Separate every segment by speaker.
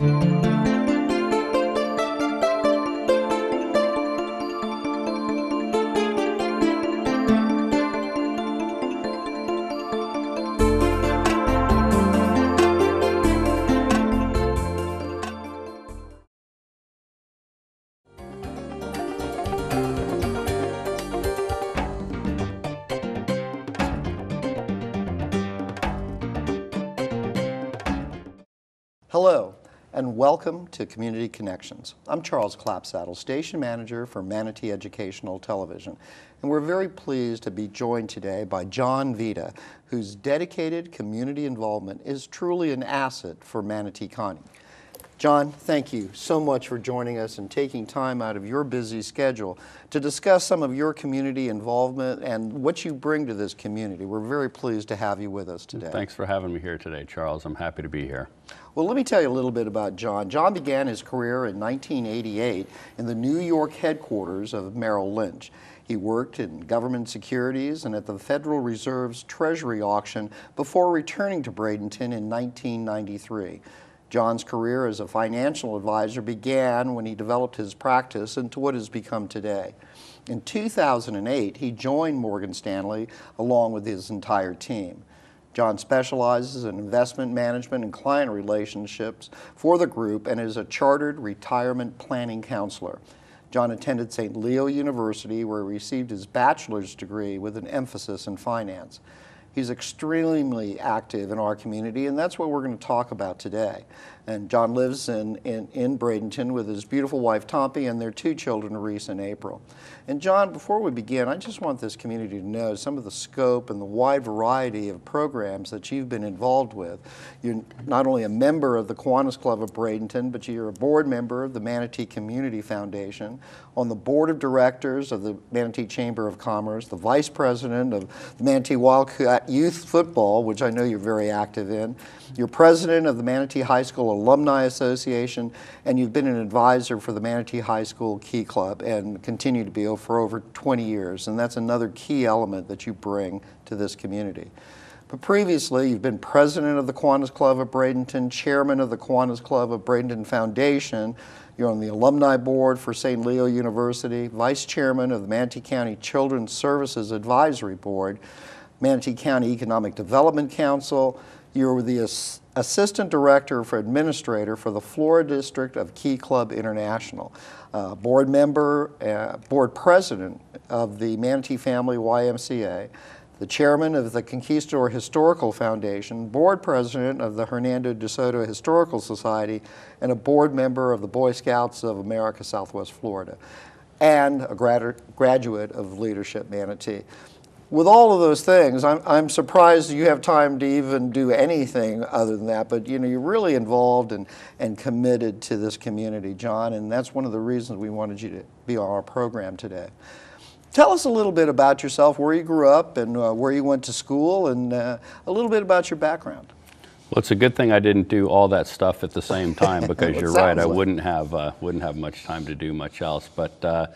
Speaker 1: Hello, welcome to Community Connections. I'm Charles Clapsaddle, Station Manager for Manatee Educational Television, and we're very pleased to be joined today by John Vita, whose dedicated community involvement is truly an asset for Manatee County. John, thank you so much for joining us and taking time out of your busy schedule to discuss some of your community involvement and what you bring to this community. We're very pleased to have you with us today.
Speaker 2: Thanks for having me here today, Charles. I'm happy to be here.
Speaker 1: Well, let me tell you a little bit about John. John began his career in 1988 in the New York headquarters of Merrill Lynch. He worked in government securities and at the Federal Reserve's Treasury auction before returning to Bradenton in 1993. John's career as a financial advisor began when he developed his practice into what has become today. In 2008, he joined Morgan Stanley along with his entire team. John specializes in investment management and client relationships for the group and is a chartered retirement planning counselor. John attended St. Leo University where he received his bachelor's degree with an emphasis in finance. He's extremely active in our community, and that's what we're going to talk about today. And John lives in, in, in Bradenton with his beautiful wife, Tompi, and their two children, Reese and April. And John, before we begin, I just want this community to know some of the scope and the wide variety of programs that you've been involved with. You're not only a member of the Kiwanis Club of Bradenton, but you're a board member of the Manatee Community Foundation, on the board of directors of the Manatee Chamber of Commerce, the vice president of the Manatee Wildcat Youth Football, which I know you're very active in. You're president of the Manatee High School Alumni Association, and you've been an advisor for the Manatee High School Key Club and continue to be oh, for over 20 years. And that's another key element that you bring to this community. But previously, you've been president of the Kiwanis Club of Bradenton, chairman of the Kiwanis Club of Bradenton Foundation. You're on the alumni board for St. Leo University, vice chairman of the Manatee County Children's Services Advisory Board, Manatee County Economic Development Council. You're the assistant director for administrator for the Florida District of Key Club International, uh, board member, uh, board president of the Manatee Family YMCA, the chairman of the Conquistador Historical Foundation, board president of the Hernando de Soto Historical Society, and a board member of the Boy Scouts of America Southwest Florida, and a grad graduate of Leadership Manatee with all of those things, I'm, I'm surprised you have time to even do anything other than that. But you know, you're really involved and, and committed to this community, John, and that's one of the reasons we wanted you to be on our program today. Tell us a little bit about yourself, where you grew up, and uh, where you went to school, and uh, a little bit about your background.
Speaker 2: Well, it's a good thing I didn't do all that stuff at the same time because you're right. I wouldn't have uh, wouldn't have much time to do much else. But uh,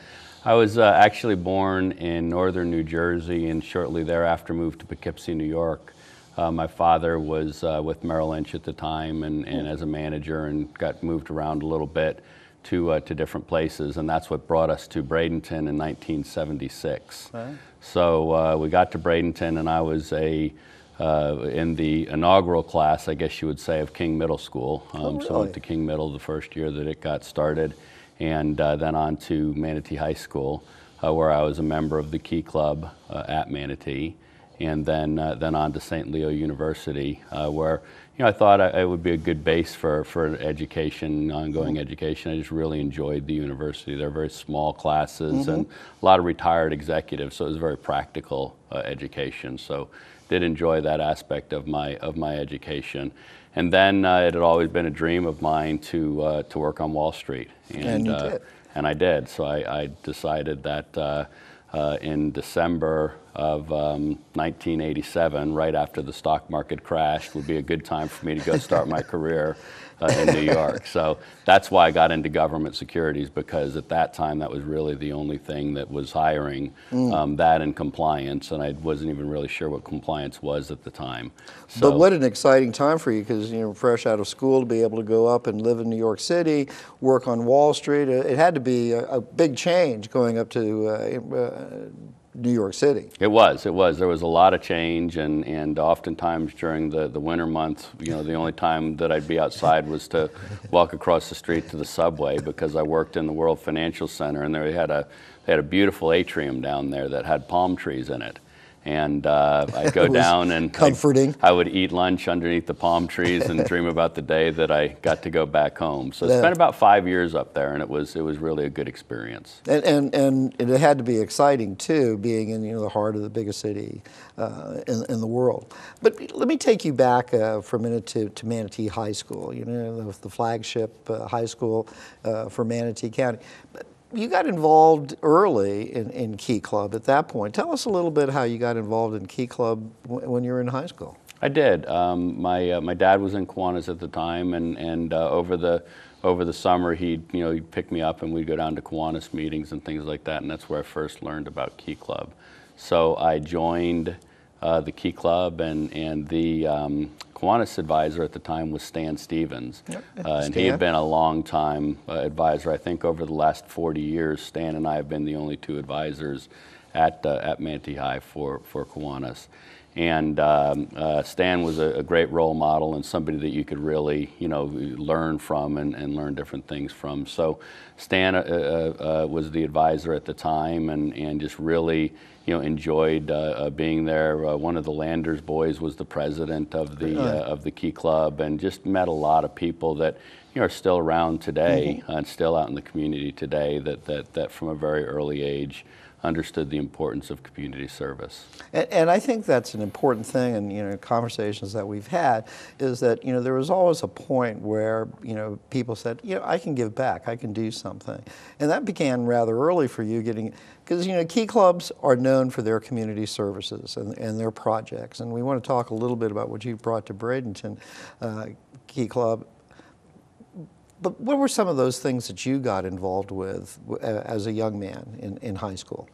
Speaker 2: I was uh, actually born in northern New Jersey and shortly thereafter moved to Poughkeepsie, New York. Uh, my father was uh, with Merrill Lynch at the time and, and, as a manager and got moved around a little bit to, uh, to different places and that's what brought us to Bradenton in 1976. Right. So uh, we got to Bradenton and I was a uh, in the inaugural class, I guess you would say, of King Middle School.
Speaker 1: Um, oh, really?
Speaker 2: So I went to King Middle the first year that it got started and uh, then on to Manatee High School, uh, where I was a member of the Key Club uh, at Manatee, and then uh, then on to St. Leo University, uh, where you know I thought I, it would be a good base for for education, ongoing mm -hmm. education. I just really enjoyed the university. They're very small classes mm -hmm. and a lot of retired executives, so it was a very practical uh, education. So did enjoy that aspect of my of my education. And then uh, it had always been a dream of mine to uh, to work on Wall Street.
Speaker 1: And, and
Speaker 2: uh,
Speaker 1: did.
Speaker 2: And I did. So I, I decided that uh, uh, in December of um, 1987, right after the stock market crashed, would be a good time for me to go start my career uh, in New York. So that's why I got into government securities because at that time that was really the only thing that was hiring um, that and compliance, and I wasn't even really sure what compliance was at the time. So,
Speaker 1: But what an exciting time for you because you know, fresh out of school to be able to go up and live in New York City, work on Wall Street. It had to be a, a big change going up to uh, uh, New York City.
Speaker 2: It was. It was. There was a lot of change, and, and oftentimes during the, the winter months, you know, the only time that I'd be outside was to walk across the street to the subway because I worked in the World Financial Center, and they had a they had a beautiful atrium down there that had palm trees in it. And uh, I'd go down and
Speaker 1: comforting.
Speaker 2: I would eat lunch underneath the palm trees and dream about the day that I got to go back home. So I
Speaker 1: Yeah.
Speaker 2: spent about five years up there, and it was it was really a good experience.
Speaker 1: And, and, and it had to be exciting too, being in you know, the heart of the biggest city uh, in, in the world. But let me take you back uh, for a minute to, to Manatee High School, you know, the, the flagship uh, high school uh, for Manatee County. But you got involved early in, in Key Club at that point. Tell us a little bit how you got involved in Key Club when you were in high school.
Speaker 2: I did. Um, my uh, my dad was in Kiwanis at the time, and and uh, over the over the summer he'd you know he'd pick me up and we'd go down to Kiwanis meetings and things like that, and that's where I first learned about Key Club. So I joined uh, the Key Club, and and the um, Kiwanis advisor at the time was Stan Stevens,
Speaker 1: Yep,
Speaker 2: uh, and he had been a long time uh, advisor. I think over the last 40 years, Stan and I have been the only two advisors at uh, at Manti High for for Kiwanis. And um, uh, Stan was a, a great role model and somebody that you could really, you know, learn from and, and learn different things from. So Stan uh, uh, uh, was the advisor at the time and, and just really, you know, enjoyed uh, uh, being there. Uh, one of the Landers boys was the president of the uh, of the Key Club, and just met a lot of people that you know are still around today and still out in the community today. That that that from a very early age understood the importance of community service.
Speaker 1: And, and I think that's an important thing, and you know, conversations that we've had is that you know there was always a point where you know people said, you know, I can give back, I can do something, and that began rather early for you getting because you know key clubs are known for their community services and, and their projects, and we want to talk a little bit about what you brought to Bradenton uh, Key Club. But what were some of those things that you got involved with as a young man in, in high school?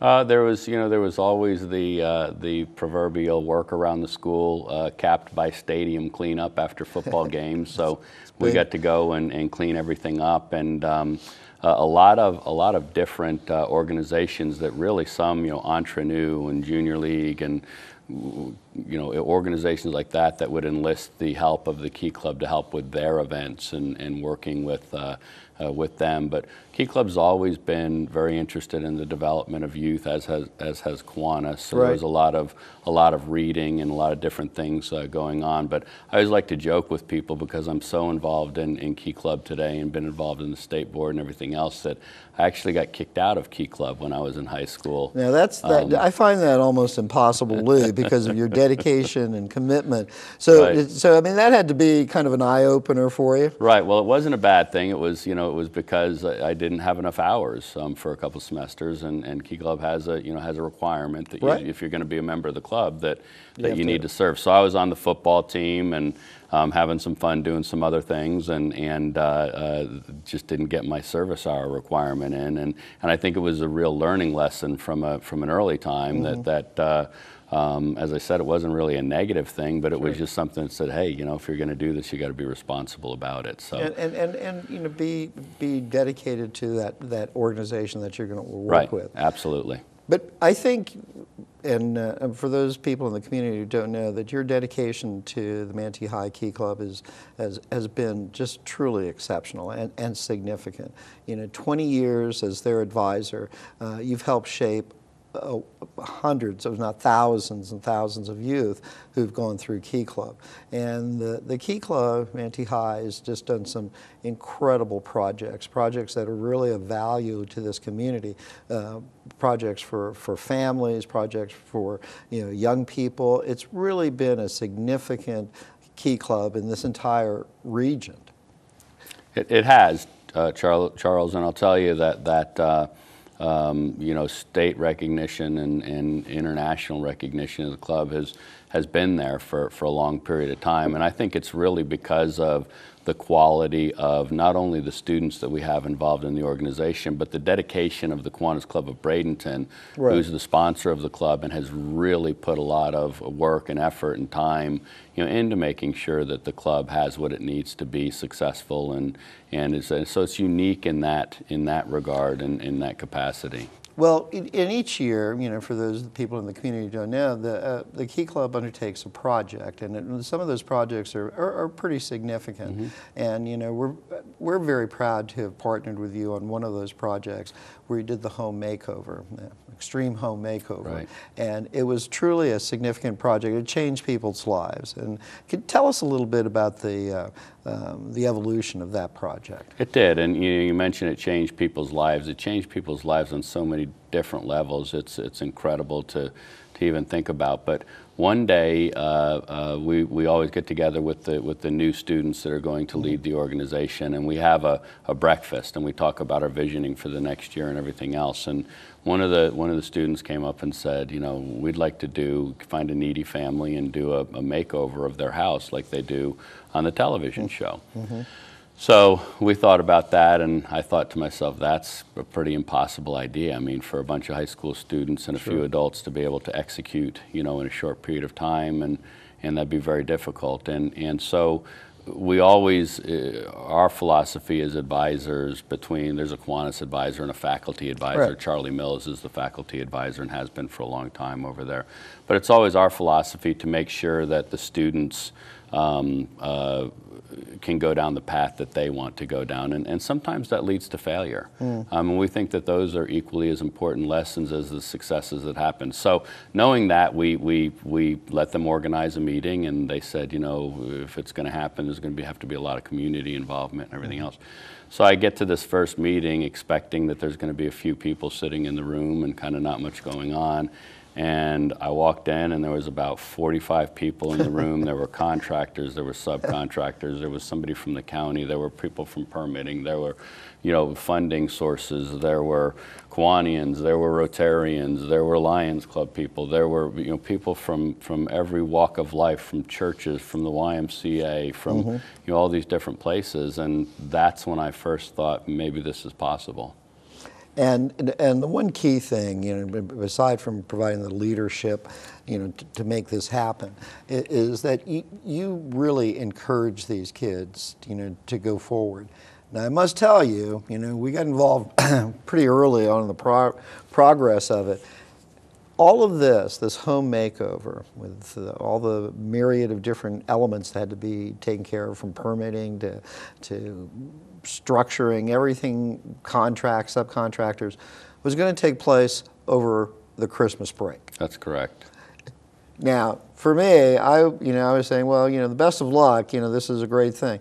Speaker 2: Uh, there was, you know, there was always the uh, the proverbial work around the school, uh, capped by stadium cleanup after football games. So we got to go and, and clean everything up, and um, uh, a lot of a lot of different uh, organizations that really some, you know, Entrenue and Junior League and you know organizations like that that would enlist the help of the Key Club to help with their events and, and working with uh, uh, with them. But Key Club's always been very interested in the development of youth, as has as has Kiwanis. So
Speaker 1: Right.
Speaker 2: there's a lot of a lot of reading and a lot of different things uh, going on. But I always like to joke with people because I'm so involved in, in Key Club today and been involved in the state board and everything else that I actually got kicked out of Key Club when I was in high school.
Speaker 1: Now that's that.
Speaker 2: Um,
Speaker 1: I find that almost impossible, Lou, because of your dedication and commitment. So,
Speaker 2: Right.
Speaker 1: so I mean, that had to be kind of an eye opener for you.
Speaker 2: Right. Well, it wasn't a bad thing. It was, you know, it was because I I didn't have enough hours um, for a couple semesters, and, and Key Club has a, you know, has a requirement that you, if you're going to be a member of the club, that that
Speaker 1: have
Speaker 2: you
Speaker 1: to-
Speaker 2: need to serve. So I was on the football team and um, having some fun doing some other things, and and uh, uh, just didn't get my service hour requirement in, and and I think it was a real learning lesson from a from an early time
Speaker 1: Mm-hmm.
Speaker 2: that that. Uh, um, as I said, it wasn't really a negative thing, but it was just something that said, "Hey, you know, if you're going to do this, you got to be responsible about it." So,
Speaker 1: And, and, and, and you know, be be dedicated to that that organization that you're going to work
Speaker 2: right,
Speaker 1: with.
Speaker 2: absolutely.
Speaker 1: But I think, and uh, for those people in the community who don't know, that your dedication to the Manti High Key Club is, has, has been just truly exceptional and, and significant. You know, 20 years as their advisor, uh, you've helped shape uh, hundreds, if not thousands and thousands of youth who've gone through Key Club. And the, the Key Club, Manti High, has just done some incredible projects, projects that are really of value to this community, uh, projects for, for families, projects for you know, young people. It's really been a significant Key Club in this entire region.
Speaker 2: It, it has, uh, Charles, Charles, and I'll tell you that that uh, um, you know, state recognition and, and international recognition of the club has has been there for, for a long period of time. And I think it's really because of the quality of not only the students that we have involved in the organization, but the dedication of the Kiwanis Club of Bradenton,
Speaker 1: Right.
Speaker 2: who's the sponsor of the club and has really put a lot of work and effort and time, you know, into making sure that the club has what it needs to be successful and and it's, so it's unique in that in that regard and in that capacity.
Speaker 1: Well, in, in each year, you know, for those people in the community who don't know, the, uh, the Key Club undertakes a project, and it, some of those projects are, are, are pretty significant. And, you know, we're, we're very proud to have partnered with you on one of those projects where you did the home makeover, extreme home makeover.
Speaker 2: Right.
Speaker 1: And it was truly a significant project. It changed people's lives. And could tell us a little bit about the, uh, um, the evolution of that project.
Speaker 2: It did, and you, you mentioned it changed people's lives. It changed people's lives on so many different levels. It's it's incredible to to even think about. But one day, uh, uh, we we always get together with the with the new students that are going to lead the organization, and we have a, a breakfast, and we talk about our visioning for the next year and everything else. And one of the one of the students came up and said, you know, we'd like to do find a needy family and do a, a makeover of their house like they do on the television show. Mm-hmm. So we thought about that, and I thought to myself, that's a pretty impossible idea. I mean, for a bunch of high school students and a few adults to be able to execute, you know, in a short period of time, and and that'd be very difficult. And and so we always, uh, our philosophy as advisors between, there's a Kiwanis advisor and a faculty advisor.
Speaker 1: Right.
Speaker 2: Charlie Mills is the faculty advisor and has been for a long time over there. But it's always our philosophy to make sure that the students um, uh, can go down the path that they want to go down. And, and sometimes that leads to failure. Um, and we think that those are equally as important lessons as the successes that happen. So knowing that, we, we, we let them organize a meeting and they said, you know, if it's going to happen, there's going to be, have to be a lot of community involvement and everything else. So I get to this first meeting expecting that there's going to be a few people sitting in the room and kind of not much going on. And I walked in, and there was about 45 people in the room. there were contractors, there were subcontractors, there was somebody from the county, there were people from permitting, there were, you know, funding sources, there were Kiwanians, there were Rotarians, there were Lions Club people, there were, you know, people from from every walk of life, from churches, from the YMCA, from mm-hmm. you know all these different places, and that's when I first thought maybe this is possible.
Speaker 1: And, and the one key thing, you know, aside from providing the leadership, you know, to, to make this happen, is that you, you really encourage these kids, you know, to go forward. Now, I must tell you, you know, we got involved pretty early on in the pro- progress of it. All of this, this home makeover, with uh, all the myriad of different elements that had to be taken care of, from permitting to, to structuring, everything, contracts, subcontractors, was going to take place over the Christmas break.
Speaker 2: That's correct.
Speaker 1: Now, for me, I, you know, I was saying, well, you know, the best of luck, you know, this is a great thing.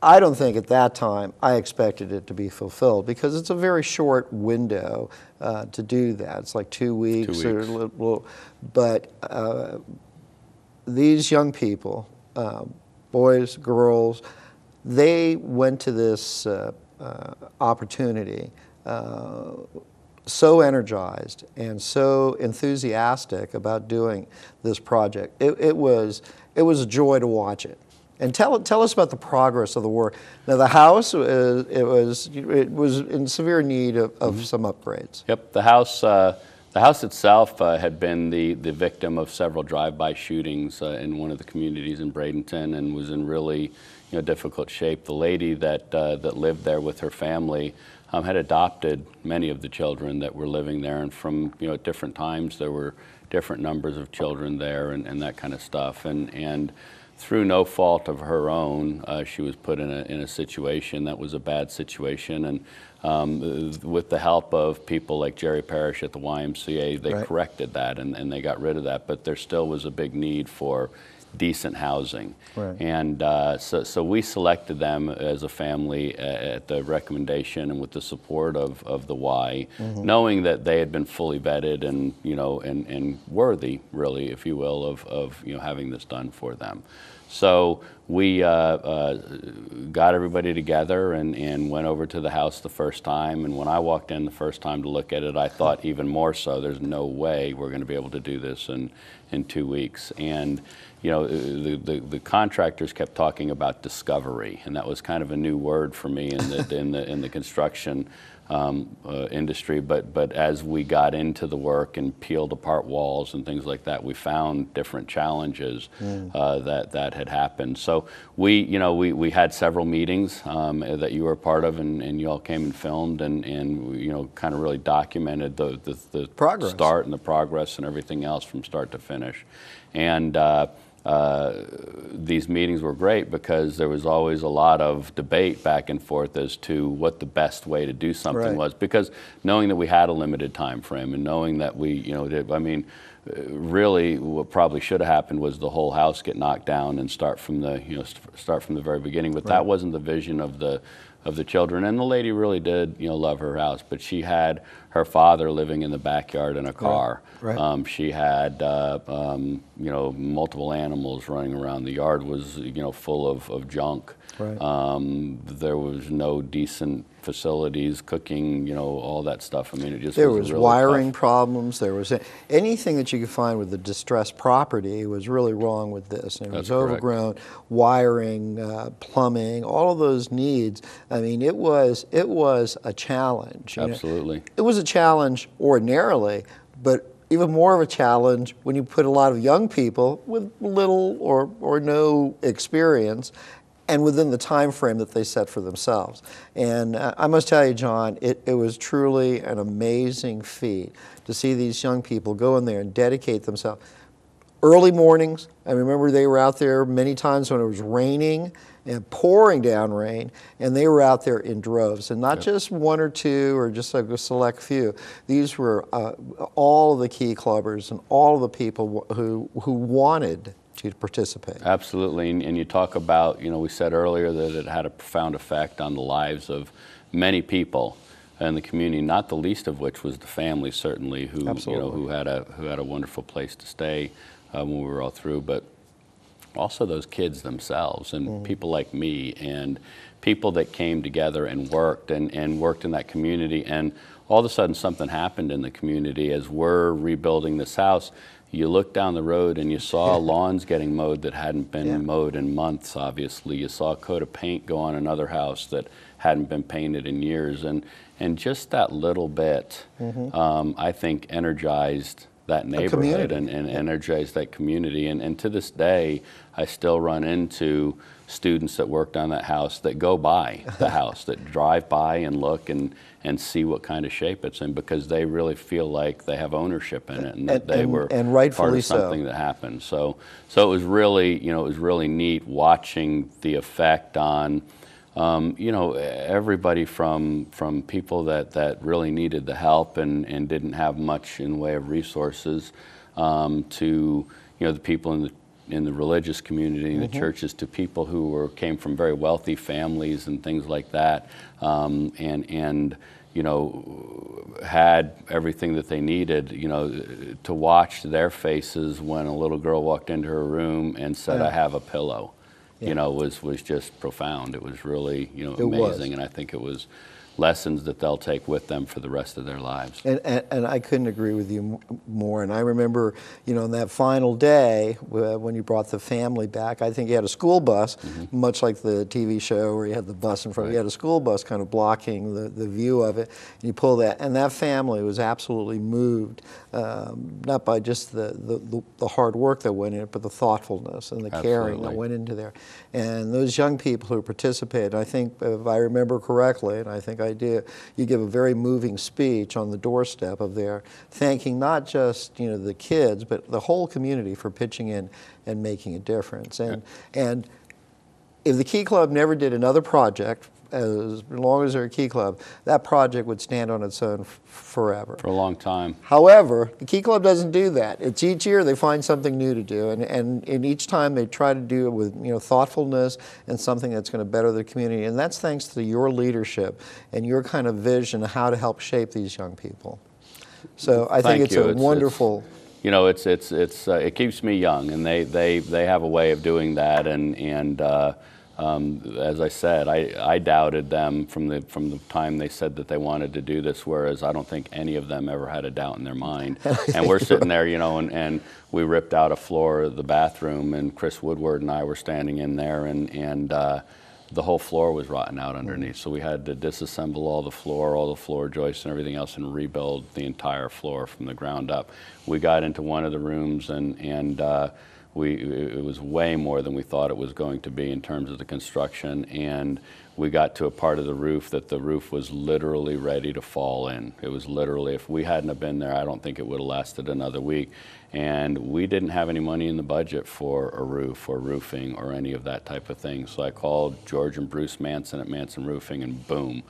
Speaker 1: I don't think at that time I expected it to be fulfilled because it's a very short window uh, to do that. It's like two weeks, or a
Speaker 2: weeks.
Speaker 1: little- but uh, these young people, uh, boys, girls, they went to this uh, uh, opportunity uh, so energized and so enthusiastic about doing this project. It, it was it was a joy to watch it. And tell tell us about the progress of the work. Now the house uh, it was it was in severe need of, of some upgrades.
Speaker 2: Yep, the house, uh, the house itself uh, had been the, the victim of several drive-by shootings uh, in one of the communities in Bradenton and was in really you know, difficult shape. The lady that, uh, that lived there with her family um, had adopted many of the children that were living there, and from you know at different times there were different numbers of children there and, and that kind of stuff. And, and through no fault of her own, uh, she was put in a, in a situation that was a bad situation. And um, with the help of people like Jerry Parrish at the YMCA, they
Speaker 1: Right.
Speaker 2: corrected that and, and they got rid of that. But there still was a big need for decent housing.
Speaker 1: Right.
Speaker 2: And uh, so, so we selected them as a family at the recommendation and with the support of, of the Y, knowing that they had been fully vetted and, you know, and, and worthy, really, if you will, of, of, you know, having this done for them. So we uh, uh, got everybody together and, and went over to the house the first time. And when I walked in the first time to look at it, I thought even more so, there's no way we're going to be able to do this in, in two weeks. And you know, the, the, the, contractors kept talking about discovery, and that was kind of a new word for me in the, in the, in the construction um, uh, industry. But, but as we got into the work and peeled apart walls and things like that, we found different challenges mm. uh, that, that had happened. So we, you know, we, we had several meetings um, that you were a part of, and, and you all came and filmed and, and you know, kind of really documented the, the, the
Speaker 1: progress.
Speaker 2: start and the progress and everything else from start to finish. And uh, uh, these meetings were great because there was always a lot of debate back and forth as to what the best way to do something
Speaker 1: right.
Speaker 2: was. Because knowing that we had a limited time frame and knowing that we, you know, did, I mean, really what probably should have happened was the whole house get knocked down and start from the, you know, start from the very beginning. But right. that wasn't the vision of the of the children. And the lady really did, you know, love her house. But she had her father living in the backyard in a car.
Speaker 1: Right. right.
Speaker 2: Um, she had, uh, um, you know, multiple animals running around. The yard was, you know, full of, of junk.
Speaker 1: Right.
Speaker 2: Um, there was no decent facilities, cooking, you know, all that stuff. I mean, it just
Speaker 1: there
Speaker 2: was,
Speaker 1: was
Speaker 2: really
Speaker 1: wiring
Speaker 2: tough.
Speaker 1: problems. There was anything that you could find with the distressed property was really wrong with this. And it
Speaker 2: That's
Speaker 1: was overgrown, wiring, uh, plumbing, all of those needs. I mean, it was it was a challenge.
Speaker 2: Absolutely,
Speaker 1: know? it was a challenge ordinarily, but even more of a challenge when you put a lot of young people with little or, or no experience and within the time frame that they set for themselves. And uh, I must tell you, John, it, it was truly an amazing feat to see these young people go in there and dedicate themselves. Early mornings, I remember they were out there many times when it was raining and pouring down rain, and they were out there in droves, and not yep. just one or two or just like a select few. These were uh, all of the key clubbers and all of the people who who wanted to participate.
Speaker 2: Absolutely, and, and, you talk about, you know, we said earlier that it had a profound effect on the lives of many people in the community, not the least of which was the family, certainly, who,
Speaker 1: Absolutely.
Speaker 2: you know, who had a, who had a wonderful place to stay uh, when we were all through, but also those kids themselves and mm. people like me and people that came together and worked and, and worked in that community and all of a sudden something happened in the community as we're rebuilding this house you looked down the road and you saw lawns getting mowed that hadn't been
Speaker 1: yeah.
Speaker 2: mowed in months, obviously. You saw a coat of paint go on another house that hadn't been painted in years. And, and just that little bit, mm-hmm. um, I think, energized that neighborhood and, and energized that community. And, and to this day, I still run into students that worked on that house that go by the house, that drive by and look and, and see what kind of shape it's in because they really feel like they have ownership in it and, that they
Speaker 1: and,
Speaker 2: were
Speaker 1: and rightfully
Speaker 2: part of something
Speaker 1: so.
Speaker 2: that happened. So, so it was really, you know, it was really neat watching the effect on, um, you know, everybody from from people that, that really needed the help and, and didn't have much in the way of resources um, to, you know, the people in the in the religious community, mm-hmm. the churches, to people who were came from very wealthy families and things like that, um, and and you know had everything that they needed. You know, to watch their faces when a little girl walked into her room and said, yeah. "I have a pillow," yeah. you know, was was just profound. It was really you know amazing, and I think it was lessons that they'll take with them for the rest of their lives.
Speaker 1: And, and, and, I couldn't agree with you more. And I remember, you know, on that final day when you brought the family back, I think you had a school bus, mm-hmm. much like the TV show where you had the bus in front. Right. You had a school bus kind of blocking the, the view of it. And you pull that, and that family was absolutely moved, um, not by just the, the, the, hard work that went in it, but the thoughtfulness and the
Speaker 2: absolutely.
Speaker 1: caring that went into there. And those young people who participated, I think, if I remember correctly, and I think I idea. You give a very moving speech on the doorstep of there, thanking not just you know the kids, but the whole community for pitching in and making a difference. And yeah. and if the Key Club never did another project as long as they're a Key Club, that project would stand on its own f- forever.
Speaker 2: For a long time.
Speaker 1: However, the Key Club doesn't do that. It's each year they find something new to do, and, and, and each time they try to do it with you know thoughtfulness and something that's going to better the community. And that's thanks to your leadership and your kind of vision of how to help shape these young people. So I
Speaker 2: Thank
Speaker 1: think it's
Speaker 2: you.
Speaker 1: a
Speaker 2: it's,
Speaker 1: wonderful.
Speaker 2: It's, you know, it's it's it's uh, it keeps me young, and they they they have a way of doing that, and and. Uh, um, as I said, I, I doubted them from the from the time they said that they wanted to do this, whereas I don't think any of them ever had a doubt in their mind. and we're sitting there, you know, and, and we ripped out a floor of the bathroom, and Chris Woodward and I were standing in there, and and uh, the whole floor was rotten out underneath. So we had to disassemble all the floor, all the floor joists and everything else and rebuild the entire floor from the ground up. We got into one of the rooms and, and uh, we, it was way more than we thought it was going to be in terms of the construction. And we got to a part of the roof that the roof was literally ready to fall in. It was literally, if we hadn't have been there, I don't think it would have lasted another week. And we didn't have any money in the budget for a roof or roofing or any of that type of thing. So I called George and Bruce Manson at Manson Roofing, and boom,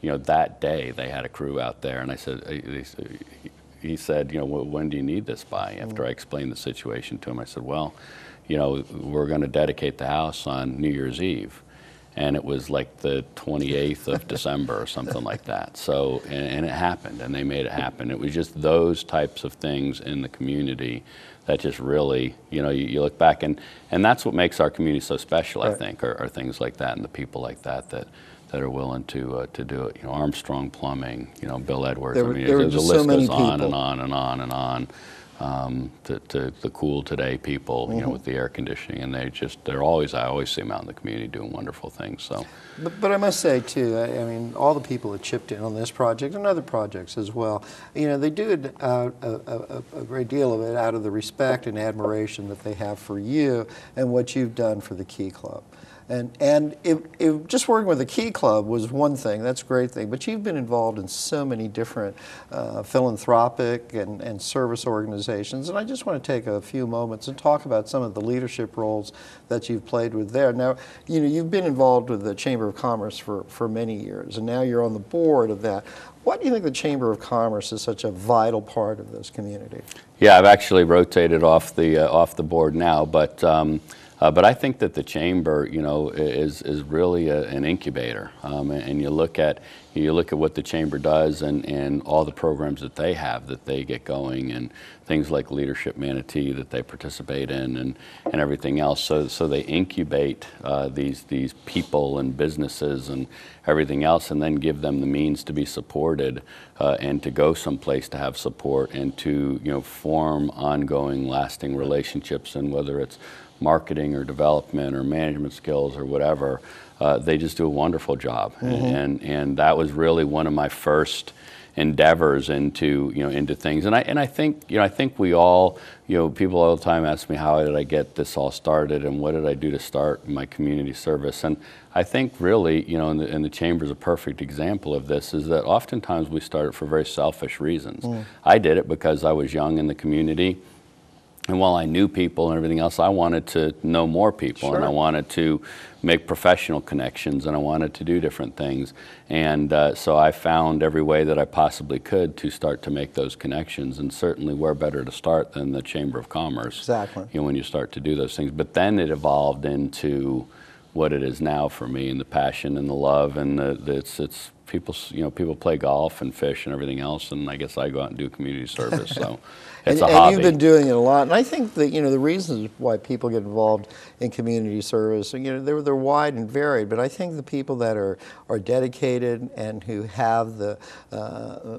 Speaker 2: you know, that day they had a crew out there. And I said, uh, he said, you know, when do you need this by? Mm-hmm. After I explained the situation to him, I said, well, you know, we're going to dedicate the house on New Year's Eve. And it was like the 28th of December or something like that. So, and, and, it happened, and they made it happen. It was just those types of things in the community that just really, you know, you, you look back, and, and that's what makes our community so special, right. I think, are, are things like that and the people like that that that are willing to uh, to do it. You know, Armstrong Plumbing, you know, Bill Edwards.
Speaker 1: There,
Speaker 2: I mean,
Speaker 1: there
Speaker 2: the,
Speaker 1: list
Speaker 2: so
Speaker 1: goes
Speaker 2: on and on and on and on. Um, to, to, the CoolToday people, you know,
Speaker 1: Mhm.
Speaker 2: with the air conditioning, and they just they're always I always see them out in the community doing wonderful things. So,
Speaker 1: But, but I must say too, I, I mean, all the people that chipped in on this project and other projects as well, you know, they do it, uh, a, a, a great deal of it out of the respect and admiration that they have for you and what you've done for the Key Club. And, and if, if just working with the Key Club was one thing, that's a great thing, but you've been involved in so many different uh, philanthropic and, and service organizations, and I just want to take a few moments and talk about some of the leadership roles that you've played with there. Now, you know, you've been involved with the Chamber of Commerce for, for many years, and now you're on the board of that. Why do you think the Chamber of Commerce is such a vital part of this community?
Speaker 2: yeah, I've actually rotated off the uh, off the board now, but. Um, uh, but I think that the chamber, you know, is is really a, an incubator. Um, and, and you look at you look at what the chamber does and, and all the programs that they have that they get going and things like leadership manatee that they participate in and, and everything else so, so they incubate uh, these these people and businesses and everything else and then give them the means to be supported uh, and to go someplace to have support and to you know form ongoing lasting relationships and whether it's marketing or development or management skills or whatever, uh, they just do a wonderful job.
Speaker 1: Mm-hmm.
Speaker 2: And, and that was really one of my first endeavors into you know into things and I and I think you know I think we all you know people all the time ask me how did I get this all started and what did I do to start my community service and I think really you know and the, and the chamber is a perfect example of this is that oftentimes we start it for very selfish reasons
Speaker 1: Mm.
Speaker 2: I did it because I was young in the community and while I knew people and everything else, I wanted to know more people and I wanted to make professional connections and I wanted to do different things. And uh, so I found every way that I possibly could to start to make those connections. And certainly, where better to start than the Chamber of Commerce?
Speaker 1: Exactly.
Speaker 2: You know, when you start to do those things. But then it evolved into what it is now for me and the passion and the love and the, the it's it's people you know people play golf and fish and everything else and I guess I go out and do community service so it's
Speaker 1: and,
Speaker 2: a
Speaker 1: and you've been doing it a lot. And I think that you know the reasons why people get involved in community service, you know, they're they're wide and varied. But I think the people that are are dedicated and who have the uh,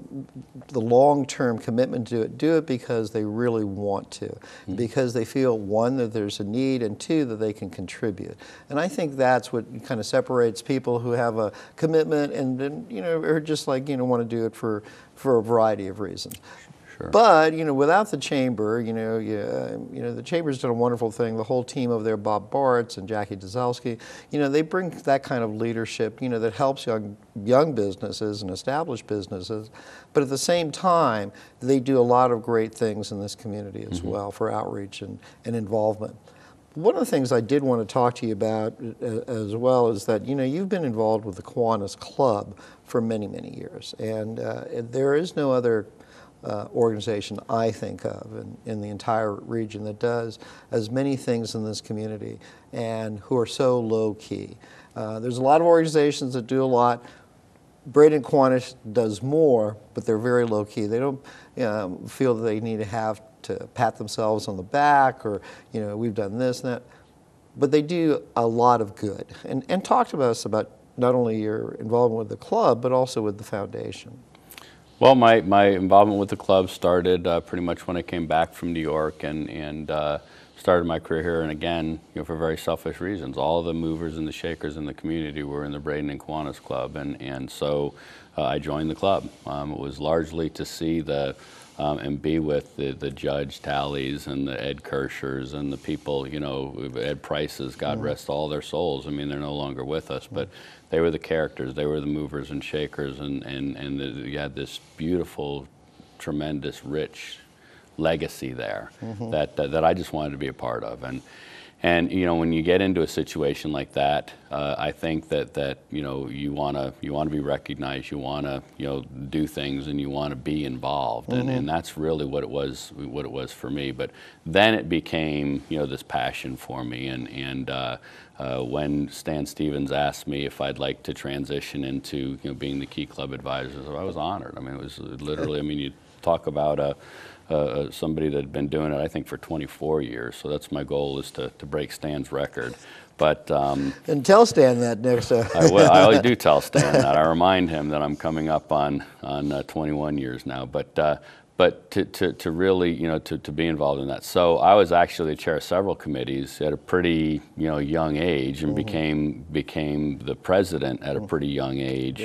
Speaker 1: the long-term commitment to it do it because they really want to, because they feel one that there's a need, and two that they can contribute. And I think that's what kind of separates people who have a commitment and then you know are just like you know want to do it for for a variety of reasons.
Speaker 2: Sure.
Speaker 1: But you know, without the chamber, you know, you, uh, you know, the chamber's done a wonderful thing. The whole team over there, Bob Bartz and Jackie Dzelski, you know, they bring that kind of leadership, you know, that helps young young businesses and established businesses. But at the same time, they do a lot of great things in this community as well for outreach and, and involvement. One of the things I did want to talk to you about uh, as well is that you know you've been involved with the Kiwanis Club for many many years, and uh, there is no other uh, organization I think of in, in the entire region that does as many things in this community and who are so low key. Uh, there's a lot of organizations that do a lot. Bradenton Kiwanis does more, but they're very low key. They don't feel that they need to have to pat themselves on the back or, you know, we've done this and that. But they do a lot of good. And, and talk to us about not only your involvement with the club, but also with the foundation.
Speaker 2: Well, my, my involvement with the club started uh, pretty much when I came back from New York and, and uh, started my career here. And again, you know, for very selfish reasons. All the movers and the shakers in the community were in the Bradenton Kiwanis Club. And, and so uh, I joined the club. Um, it was largely to see the um, and be with the, the Judge Tallies and the Ed Kershers and the people, you know, Ed Prices, God rest all their souls. I mean, they're no longer with us, but they were the characters, they were the movers and shakers, and, and, and the, you had this beautiful, tremendous, rich legacy there that, that, that I just wanted to be a part of. And, and you know, when you get into a situation like that, uh, I think that, that you know you want to you want to be recognized, you want to you know do things, and you want to be involved, and, and that's really what it was what it was for me. But then it became you know this passion for me, and and uh, uh, when Stan Stevens asked me if I'd like to transition into you know being the key club advisor, I was honored. I mean, it was literally. I mean, you talk about a uh, somebody that had been doing it, I think, for 24 years. So that's my goal is to, to break Stan's record. But um,
Speaker 1: And tell Stan that next time.
Speaker 2: I, will, I always do tell Stan that. I remind him that I'm coming up on on uh, 21 years now. But uh, but to, to, to really you know to, to be involved in that. So I was actually the chair of several committees at a pretty you know young age and became became the president at a pretty young age.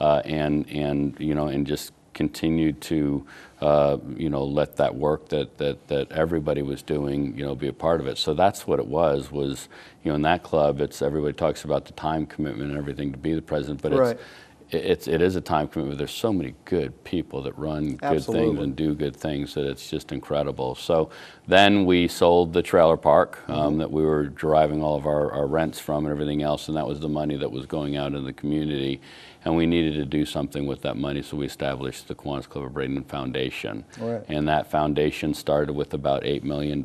Speaker 2: Uh, and and you know and just continued to, uh, you know, let that work that, that, that everybody was doing, you know, be a part of it. So that's what it was, was, you know, in that club, it's, everybody talks about the time commitment and everything to be the president, but
Speaker 1: Right.
Speaker 2: it's, it's, it is a time commitment. There's so many good people that run good things and do good things that it's just incredible. So then we sold the trailer park um,
Speaker 1: Mm-hmm.
Speaker 2: that we were deriving all of our, our rents from and everything else, and that was the money that was going out in the community. And we needed to do something with that money, so we established the Kiwanis Club of Bradenton Foundation.
Speaker 1: Right.
Speaker 2: And that foundation started with about $8 million.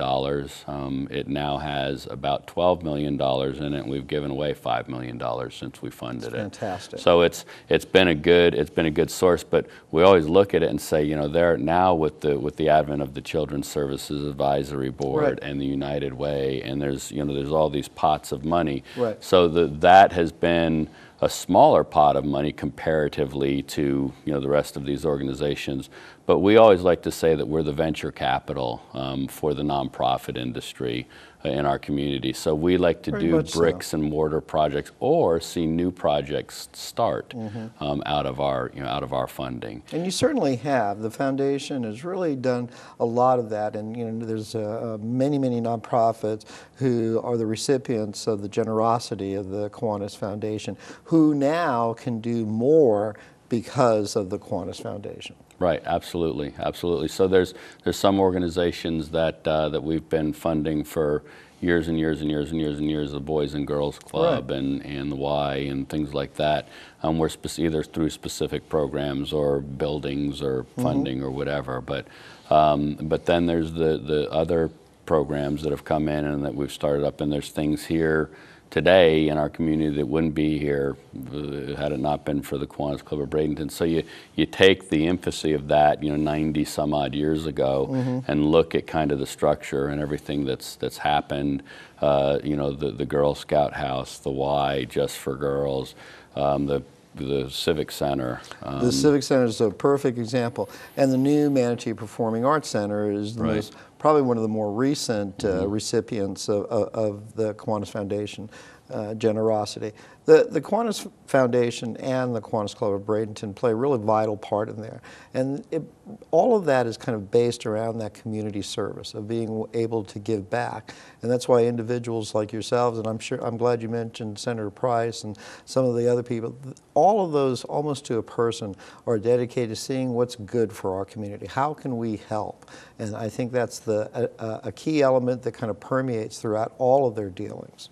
Speaker 2: Um, it now has about $12 million in it, and we've given away $5 million since we funded it.
Speaker 1: fantastic.
Speaker 2: So it's it's been a good it's been a good source, but we always look at it and say, you know, there now with the with the advent of the Children's Services Advisory Board
Speaker 1: Right.
Speaker 2: and the United Way, and there's you know there's all these pots of money.
Speaker 1: Right.
Speaker 2: So the, that has been a smaller pot of money comparatively to you know the rest of these organizations. But we always like to say that we're the venture capital um, for the nonprofit industry in our community. So we like to
Speaker 1: Very
Speaker 2: do
Speaker 1: much so.
Speaker 2: bricks and mortar projects or see new projects start
Speaker 1: Mm-hmm.
Speaker 2: um, out of our you know out of our funding.
Speaker 1: And you certainly have. The foundation has really done a lot of that, and you know, there's uh, uh, many, many nonprofits who are the recipients of the generosity of the Kiwanis Foundation, who now can do more because of the Kiwanis Foundation.
Speaker 2: Right, absolutely, absolutely. So there's there's some organizations that uh, that we've been funding for years and years and years and years and years. The Boys and Girls Club
Speaker 1: Right.
Speaker 2: and and the Y and things like that. Um, we're spec- either through specific programs or buildings or funding or whatever. But um, but then there's the the other programs that have come in and that we've started up, and there's things here today in our community that wouldn't be here uh, had it not been for the Kiwanis Club of Bradenton. So you, you take the infancy of that, you know, 90 some odd years ago, and look at kind of the structure and everything that's that's happened. Uh, you know, the the Girl Scout House, the Y Just for Girls, um, the the Civic Center. Um,
Speaker 1: The Civic Center is a perfect example, and the new Manatee Performing Arts Center is the
Speaker 2: Right.
Speaker 1: most, probably one of the more recent uh,
Speaker 2: Mm-hmm.
Speaker 1: recipients of, of, of the Kiwanis Foundation uh, generosity. The, the Kiwanis Foundation and the Kiwanis Club of Bradenton play a really vital part in there, and it, all of that is kind of based around that community service of being able to give back, and that's why individuals like yourselves, and I'm sure I'm glad you mentioned Senator Price and some of the other people, all of those almost to a person are dedicated to seeing what's good for our community. How can we help? And I think that's the a- a key element that kind of permeates throughout all of their dealings.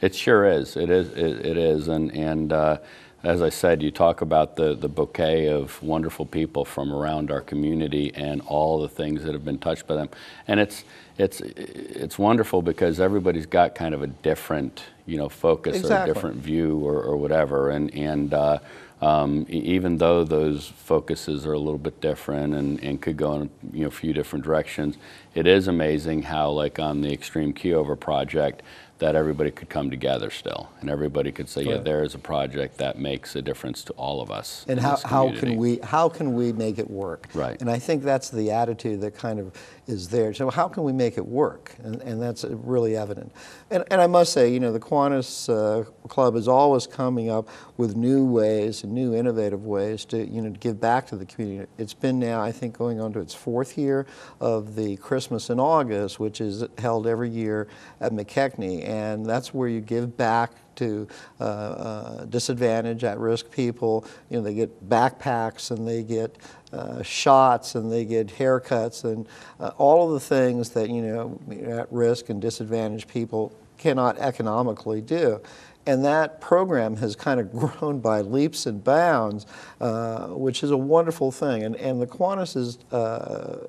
Speaker 2: It sure is. It is. It, it is. And and uh, as I said, you talk about the, the bouquet of wonderful people from around our community and all the things that have been touched by them. And it's, it's, it's wonderful because everybody's got kind of a different, you know, focus or a different view or, or whatever. And, and uh, um, even though those focuses are a little bit different and, and could go in you know, a few different directions, it is amazing how, like on the Extreme Keyover project, that everybody could come together still, and everybody could say, "Yeah, there is a project that makes a difference to all of us."
Speaker 1: And how, how can we how can we make it work?
Speaker 2: Right.
Speaker 1: And I think that's the attitude that kind of is there. So how can we make it work? And, and that's really evident. And, and I must say, you know, the Kiwanis uh, Club is always coming up with new ways and new innovative ways to you know to give back to the community. It's been now I think going on to its fourth year of the Christmas in August, which is held every year at McKechnie, and that's where you give back to uh, uh, disadvantaged, at-risk people. You know, they get backpacks and they get uh, shots and they get haircuts and uh, all of the things that you know at-risk and disadvantaged people cannot economically do. And that program has kind of grown by leaps and bounds, uh, which is a wonderful thing. And, and the Kiwanis is, uh,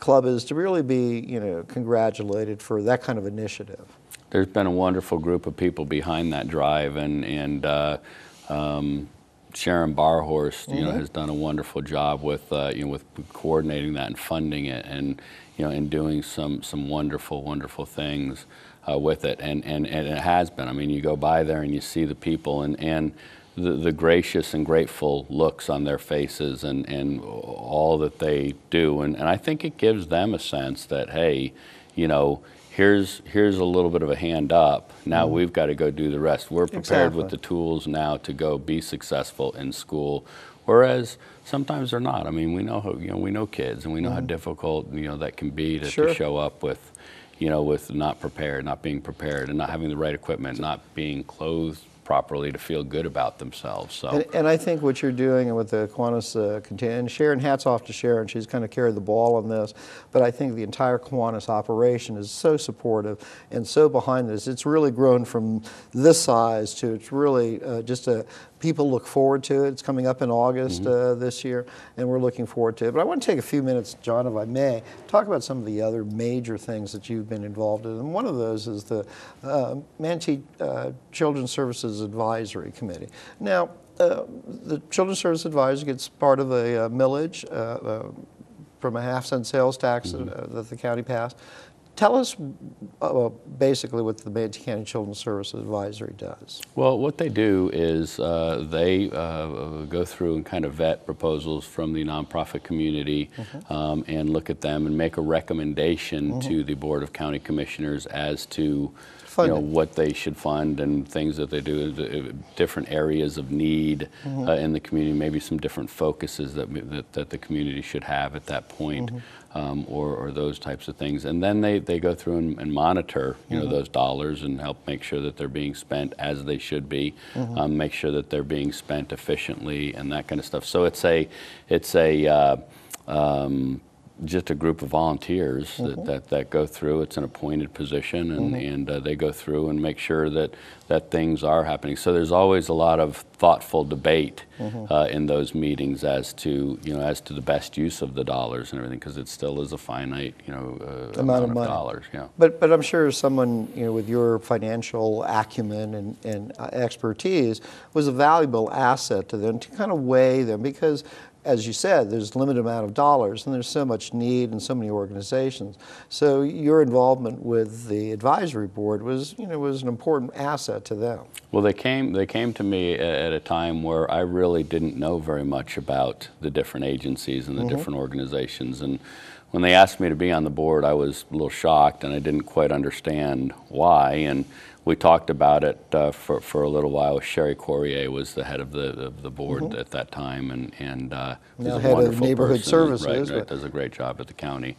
Speaker 1: Club is to really be, you know, congratulated for that kind of initiative.
Speaker 2: there's been a wonderful group of people behind that drive, and and uh, um, Sharon Barhorst, you
Speaker 1: Mm-hmm.
Speaker 2: know, has done a wonderful job with uh, you know with coordinating that and funding it, and you know, and doing some some wonderful wonderful things uh, with it, and, and and it has been. I mean, you go by there and you see the people, and and. The, the gracious and grateful looks on their faces and, and all that they do. And, and I think it gives them a sense that, hey, you know, here's here's a little bit of a hand up. Now we've got to go do the rest. We're prepared with
Speaker 1: Mm-hmm.
Speaker 2: The tools now to go be successful in school. Whereas sometimes they're not. I mean, we know how, you know we know kids and we know how difficult you know that can be to,
Speaker 1: Mm-hmm. Sure.
Speaker 2: to show up with, you know, with not prepared, not being prepared, and not having the right equipment, not being clothed properly to feel good about themselves. So.
Speaker 1: And, and I think what you're doing with the Kiwanis uh, container, and Sharon, hats off to Sharon, she's kind of carried the ball on this, but I think the entire Kiwanis operation is so supportive and so behind this. It's really grown from this size to it's really uh, just a, people look forward to it. It's coming up in August uh, this year, and we're looking forward to it. But I want to take a few minutes, John, if I may, talk about some of the other major things that you've been involved in. And one of those is the uh, Manatee uh, Children's Services Advisory Committee. Now, uh, the Children's Service Advisory gets part of a uh, millage uh, uh, from a half cent sales tax uh, that the county passed. Tell us uh, basically what the Manatee County Children's Services Advisory does.
Speaker 2: Well, what they do is uh, they uh, go through and kind of vet proposals from the nonprofit community
Speaker 1: Mm-hmm.
Speaker 2: um, and look at them and make a recommendation to the Board of County Commissioners as to you know, what they should fund and things that they do, uh, different areas of need
Speaker 1: Mm-hmm.
Speaker 2: uh, in the community, maybe some different focuses that, that, that the community should have at that point,
Speaker 1: Mm-hmm.
Speaker 2: Um, or, or those types of things. And then they, they go through and, and monitor, you
Speaker 1: Mm-hmm.
Speaker 2: know, those dollars and help make sure that they're being spent as they should be,
Speaker 1: Mm-hmm.
Speaker 2: um, make sure that they're being spent efficiently and that kind of stuff. So it's a, it's a, uh, um, just a group of volunteers
Speaker 1: Mm-hmm.
Speaker 2: that, that, that go through. It's an appointed position, and, and uh, they go through and make sure that, that things are happening. So there's always a lot of thoughtful debate
Speaker 1: Mm-hmm.
Speaker 2: uh, in those meetings as to you know as to the best use of the dollars and everything, because it still is a finite you know uh,
Speaker 1: Amount of money.
Speaker 2: dollars. Yeah.
Speaker 1: But, but I'm sure someone, you know, with your financial acumen and, and uh, expertise was a valuable asset to them to kind of weigh them because, as you said, there's a limited amount of dollars and there's so much need in so many organizations. So your involvement with the advisory board was, you know, was an important asset to them.
Speaker 2: Well, they came. They came to me at a time where I really didn't know very much about the different agencies and the mm-hmm. different organizations. And when they asked me to be on the board, I was a little shocked, and I didn't quite understand why. And we talked about it uh, for for a little while. Cheri Coryea was the head of the of the board at that time, and and uh, was
Speaker 1: Now
Speaker 2: a
Speaker 1: head of
Speaker 2: wonderful
Speaker 1: Neighborhood
Speaker 2: person.
Speaker 1: Services,
Speaker 2: Right, right, does a great job at the county.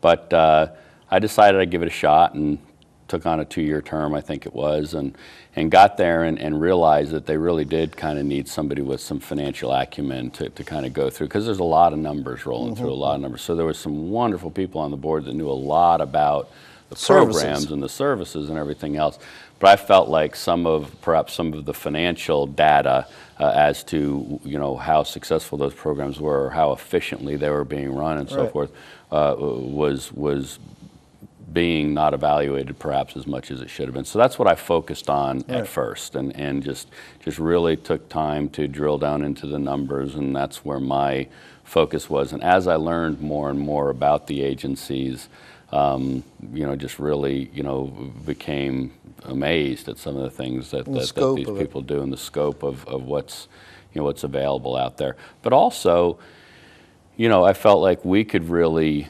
Speaker 2: But uh, I decided I'd give it a shot and took on a two-year term, I think it was, and, and got there and, and realized that they really did kind of need somebody with some financial acumen to, to kind of go through, because there's a lot of numbers rolling through, a lot of numbers. So there was some wonderful people on the board that knew a lot about the
Speaker 1: Services.
Speaker 2: programs and the services and everything else. But I felt like some of perhaps some of the financial data uh, as to you know how successful those programs were, or how efficiently they were being run, and so
Speaker 1: Right.
Speaker 2: forth, uh, was was being not evaluated perhaps as much as it should have been. So that's what I focused on
Speaker 1: Right.
Speaker 2: at first, and, and just just really took time to drill down into the numbers, and that's where my focus was. And as I learned more and more about the agencies, um, you know, just really, you know, became amazed at some of the things that,
Speaker 1: the
Speaker 2: that, that these
Speaker 1: of it.
Speaker 2: people do and the scope of, of what's, you know, what's available out there. But also, you know, I felt like we could really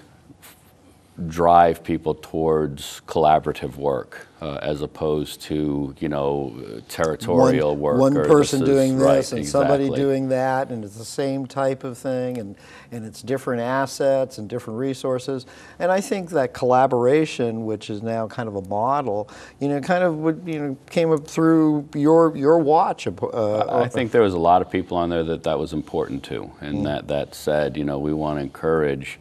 Speaker 2: drive people towards collaborative work uh, as opposed to, you know, territorial
Speaker 1: one,
Speaker 2: work.
Speaker 1: One person
Speaker 2: this is-
Speaker 1: doing this
Speaker 2: right,
Speaker 1: and somebody doing that, and it's the same type of thing, and, and it's different assets and different resources. And I think that collaboration, which is now kind of a model, you know, kind of would, you know, came up through your your watch. Uh,
Speaker 2: I think there was a lot of people on there that that was important to, and
Speaker 1: Mm.
Speaker 2: that that said, you know, we want to encourage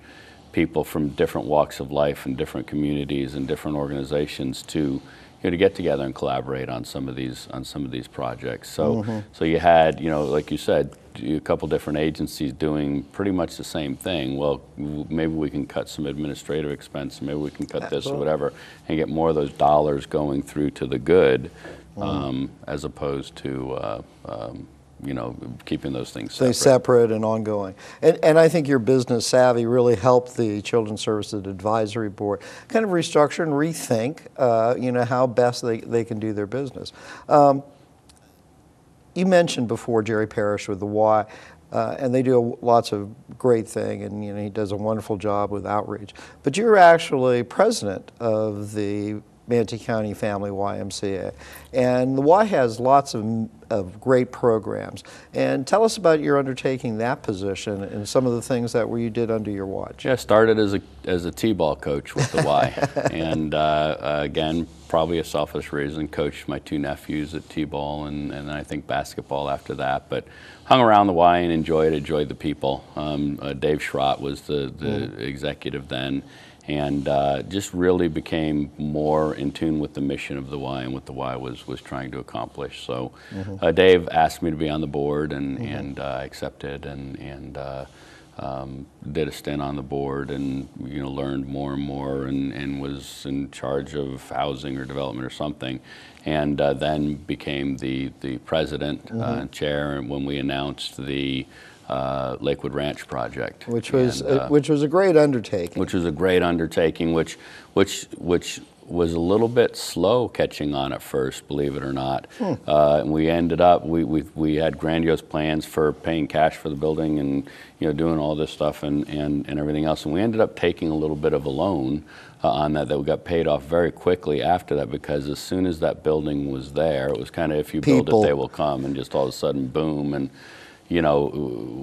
Speaker 2: people from different walks of life and different communities and different organizations to, you know, to get together and collaborate on some of these on some of these projects. So,
Speaker 1: Mm-hmm.
Speaker 2: so you had, you know, like you said, a couple different agencies doing pretty much the same thing. Well, maybe we can cut some administrative expense, maybe we can cut this or whatever, and get more of those dollars going through to the good,
Speaker 1: Mm.
Speaker 2: um, as opposed to, uh, um, you know, keeping those things separate.
Speaker 1: separate and ongoing. And, and I think your business savvy really helped the Children's Services Advisory Board kind of restructure and rethink, uh, you know, how best they, they can do their business. Um, you mentioned before Jerry Parrish with the Y, uh, and they do lots of great thing, and you know he does a wonderful job with outreach. But you're actually president of the Manatee County Family YMCA, and the Y has lots of, of great programs. And tell us about your undertaking that position and some of the things that were you did under your watch.
Speaker 2: Yeah, I started as a as a t-ball coach with the Y, and uh, again, probably a selfish reason, coached my two nephews at t-ball, and and I think basketball after that. But hung around the Y and enjoyed enjoyed the people. Um, uh, Dave Schrott was the the executive then. And uh, just really became more in tune with the mission of the Y and what the Y was was trying to accomplish. So, uh, Dave asked me to be on the board, and and uh, I accepted, and and uh, um, did a stint on the board and you know learned more and more and, and was in charge of housing or development or something. And uh, then became the, the president uh, and chair and when we announced the uh, Lakewood Ranch project
Speaker 1: Which was,
Speaker 2: And,
Speaker 1: uh, which was a great undertaking.
Speaker 2: which was a great undertaking, which, which, which was a little bit slow catching on at first, believe it or not. Uh, and we ended up, we, we, we had grandiose plans for paying cash for the building and, you know, doing all this stuff and, and, and everything else. And we ended up taking a little bit of a loan uh, on that that we got paid off very quickly after that because as soon as that building was there, it was kind of if you build it, they will come, and just all of a sudden, boom, and you know,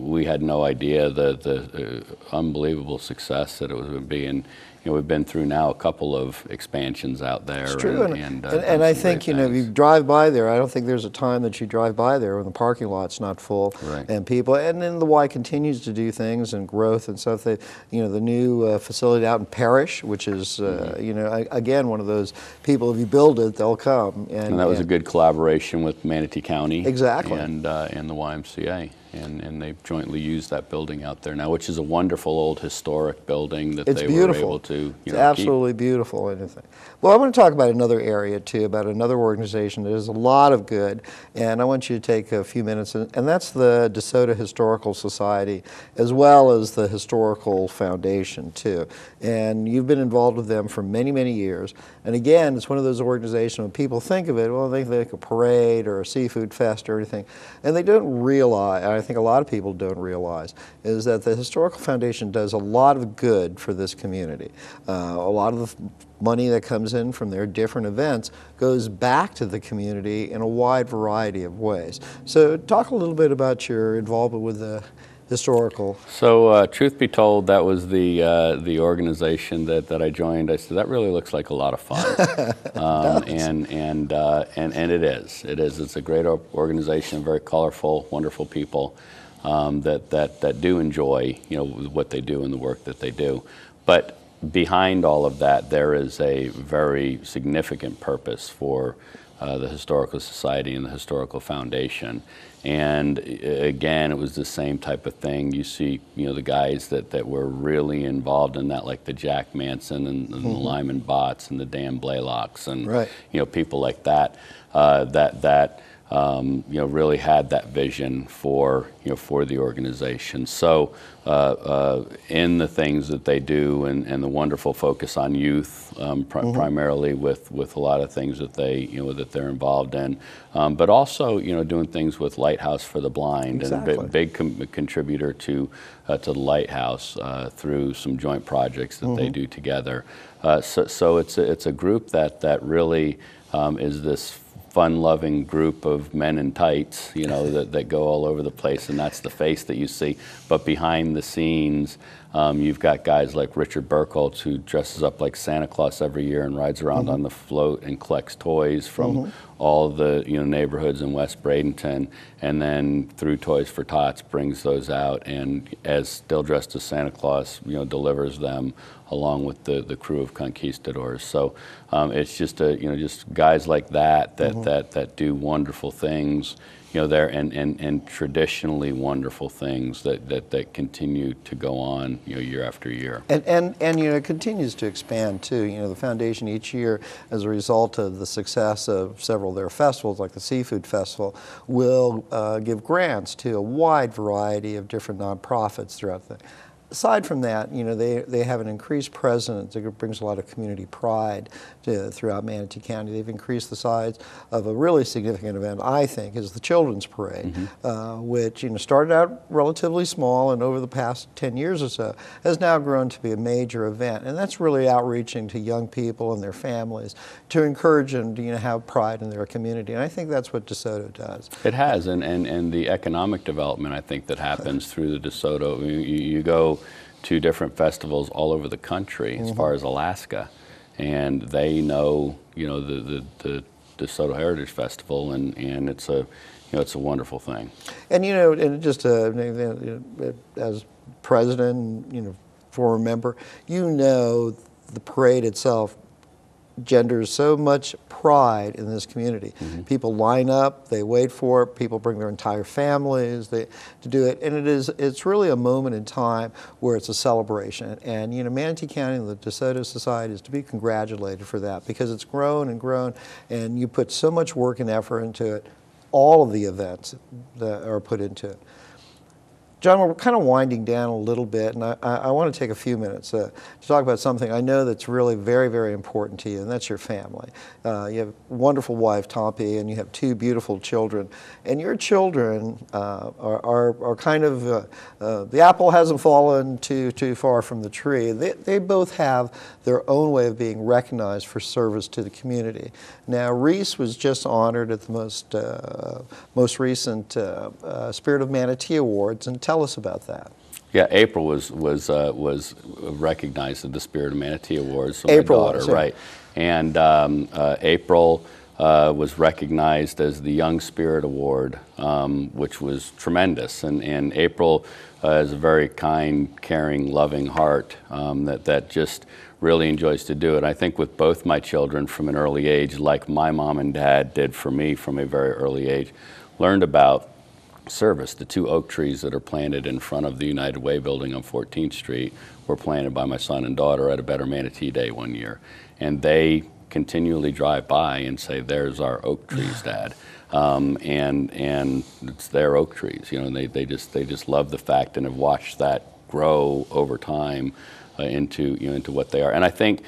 Speaker 2: we had no idea the the uh, unbelievable success that it was going to be, and you know, we've been through now a couple of expansions out there,
Speaker 1: It's true, and,
Speaker 2: and, uh,
Speaker 1: and,
Speaker 2: done
Speaker 1: and I think you know if you drive by there, I don't think there's a time that you drive by there when the parking lot's not full
Speaker 2: Right.
Speaker 1: and people. And then the Y continues to do things and growth and stuff. They, you know, the new uh, facility out in Parrish, which is uh,
Speaker 2: Mm-hmm.
Speaker 1: you know again one of those people. If you build it, they'll come. And,
Speaker 2: And that was a good collaboration with Manatee County.
Speaker 1: Exactly.
Speaker 2: And, uh, and the YMCA. And, and they've jointly used that building out there now, which is a wonderful old historic building that
Speaker 1: It's
Speaker 2: they
Speaker 1: beautiful.
Speaker 2: were able to you
Speaker 1: It's
Speaker 2: know, keep.
Speaker 1: absolutely beautiful. Anything. Well, I want to talk about another area too, about another organization that does a lot of good, and I want you to take a few minutes, and, and that's the DeSoto Historical Society, as well as the Historical Foundation too. And you've been involved with them for many, many years. And again, it's one of those organizations when people think of it, well, they think a parade or a seafood fest or anything, and they don't realize. I think a lot of people don't realize is that the Historical Foundation does a lot of good for this community. Uh, a lot of the money that comes in from their different events goes back to the community in a wide variety of ways. So, talk a little bit about your involvement with the historical.
Speaker 2: So, uh, truth be told, that was the uh, the organization that, that I joined. I said that really looks like a lot of fun, um, and and uh, and and it is. It is. It's a great organization, very colorful, wonderful people um, that that that do enjoy you know what they do and the work that they do. But behind all of that, there is a very significant purpose for uh, the Historical Society and the Historical Foundation. And uh, again, it was the same type of thing. You see, you know, the guys that, that were really involved in that, like the Jack Manson and, and the Lyman Botts and the Dan Blaylocks and
Speaker 1: Right.
Speaker 2: you know people like that uh, that that um, you know really had that vision for you know for the organization. So uh, uh, in the things that they do and, and the wonderful focus on youth, um, pri- primarily with with a lot of things that they you know that they're involved in, um, but also you know doing things with Lighthouse for the Blind and a big, big com- contributor to uh, to the Lighthouse uh, through some joint projects that they do together. Uh, so, so it's a, it's a group that that really um, is this fun-loving group of men in tights, you know, that, that go all over the place, and that's the face that you see. But behind the scenes, um, you've got guys like Richard Burkholz, who dresses up like Santa Claus every year and rides around on the float and collects toys from all the you know neighborhoods in West Bradenton, and then through Toys for Tots brings those out, and as still dressed as Santa Claus, you know, delivers them along with the, the crew of conquistadors. So um, it's just a you know just guys like that that that, that do wonderful things, you know, there and, and, and traditionally wonderful things that, that, that continue to go on you know year after year.
Speaker 1: And, and, and you know, it continues to expand too. You know, the foundation each year, as a result of the success of several of their festivals, like the Seafood Festival, will uh, give grants to a wide variety of different nonprofits throughout the. Aside from that, you know, they, they have an increased presence that brings a lot of community pride to, throughout Manatee County. They've increased the size of a really significant event, I think, is the Children's Parade, uh, which, you know, started out relatively small and over the past 10 years or so has now grown to be a major event. And that's really outreaching to young people and their families to encourage them to, you know, have pride in their community. And I think that's what DeSoto does.
Speaker 2: It has, and, and, and the economic development I think that happens through the DeSoto. You, you you go to different festivals all over the country, as far as Alaska, and they know you know the the, the DeSoto Heritage Festival, and, and it's a you know it's a wonderful thing.
Speaker 1: And you know, and just uh, you know, as president, you know, former member, you know, the parade itself genders so much pride in this community. Mm-hmm. People line up, they wait for it. People bring their entire families they, to do it, and it is it's really a moment in time where it's a celebration. And you know, Manatee County and the DeSoto Society is to be congratulated for that because it's grown and grown, and you put so much work and effort into it. All of the events that are put into it. John, we're kind of winding down a little bit, and I, I, want to take a few minutes uh, to talk about something I know that's really very, very important to you, and that's your family. Uh, you have a wonderful wife, Tompi, and you have two beautiful children. And your children uh, are, are, are kind of, uh, uh, the apple hasn't fallen too, too far from the tree. They, they both have their own way of being recognized for service to the community. Now, Reese was just honored at the most, uh, most recent Spirit of Manatee Awards, and tell us about that.
Speaker 2: Yeah, April was was uh, was recognized at the Spirit of Manatee Awards. So
Speaker 1: April
Speaker 2: my daughter,
Speaker 1: was, yeah.
Speaker 2: right? And um, uh, April uh, was recognized as the Young Spirit Award, um, which was tremendous. And and April uh, has a very kind, caring, loving heart um, that that just really enjoys to do it. I think with both my children from an early age, like my mom and dad did for me from a very early age, learned about service. The two oak trees that are planted in front of the United Way building on 14th Street were planted by my son and daughter at a Better Manatee Day one year. And they continually drive by and say, There's our oak trees, Dad. Um, and and it's their oak trees, you know, and they, they just they just love the fact and have watched that grow over time uh, into you know into what they are. And I think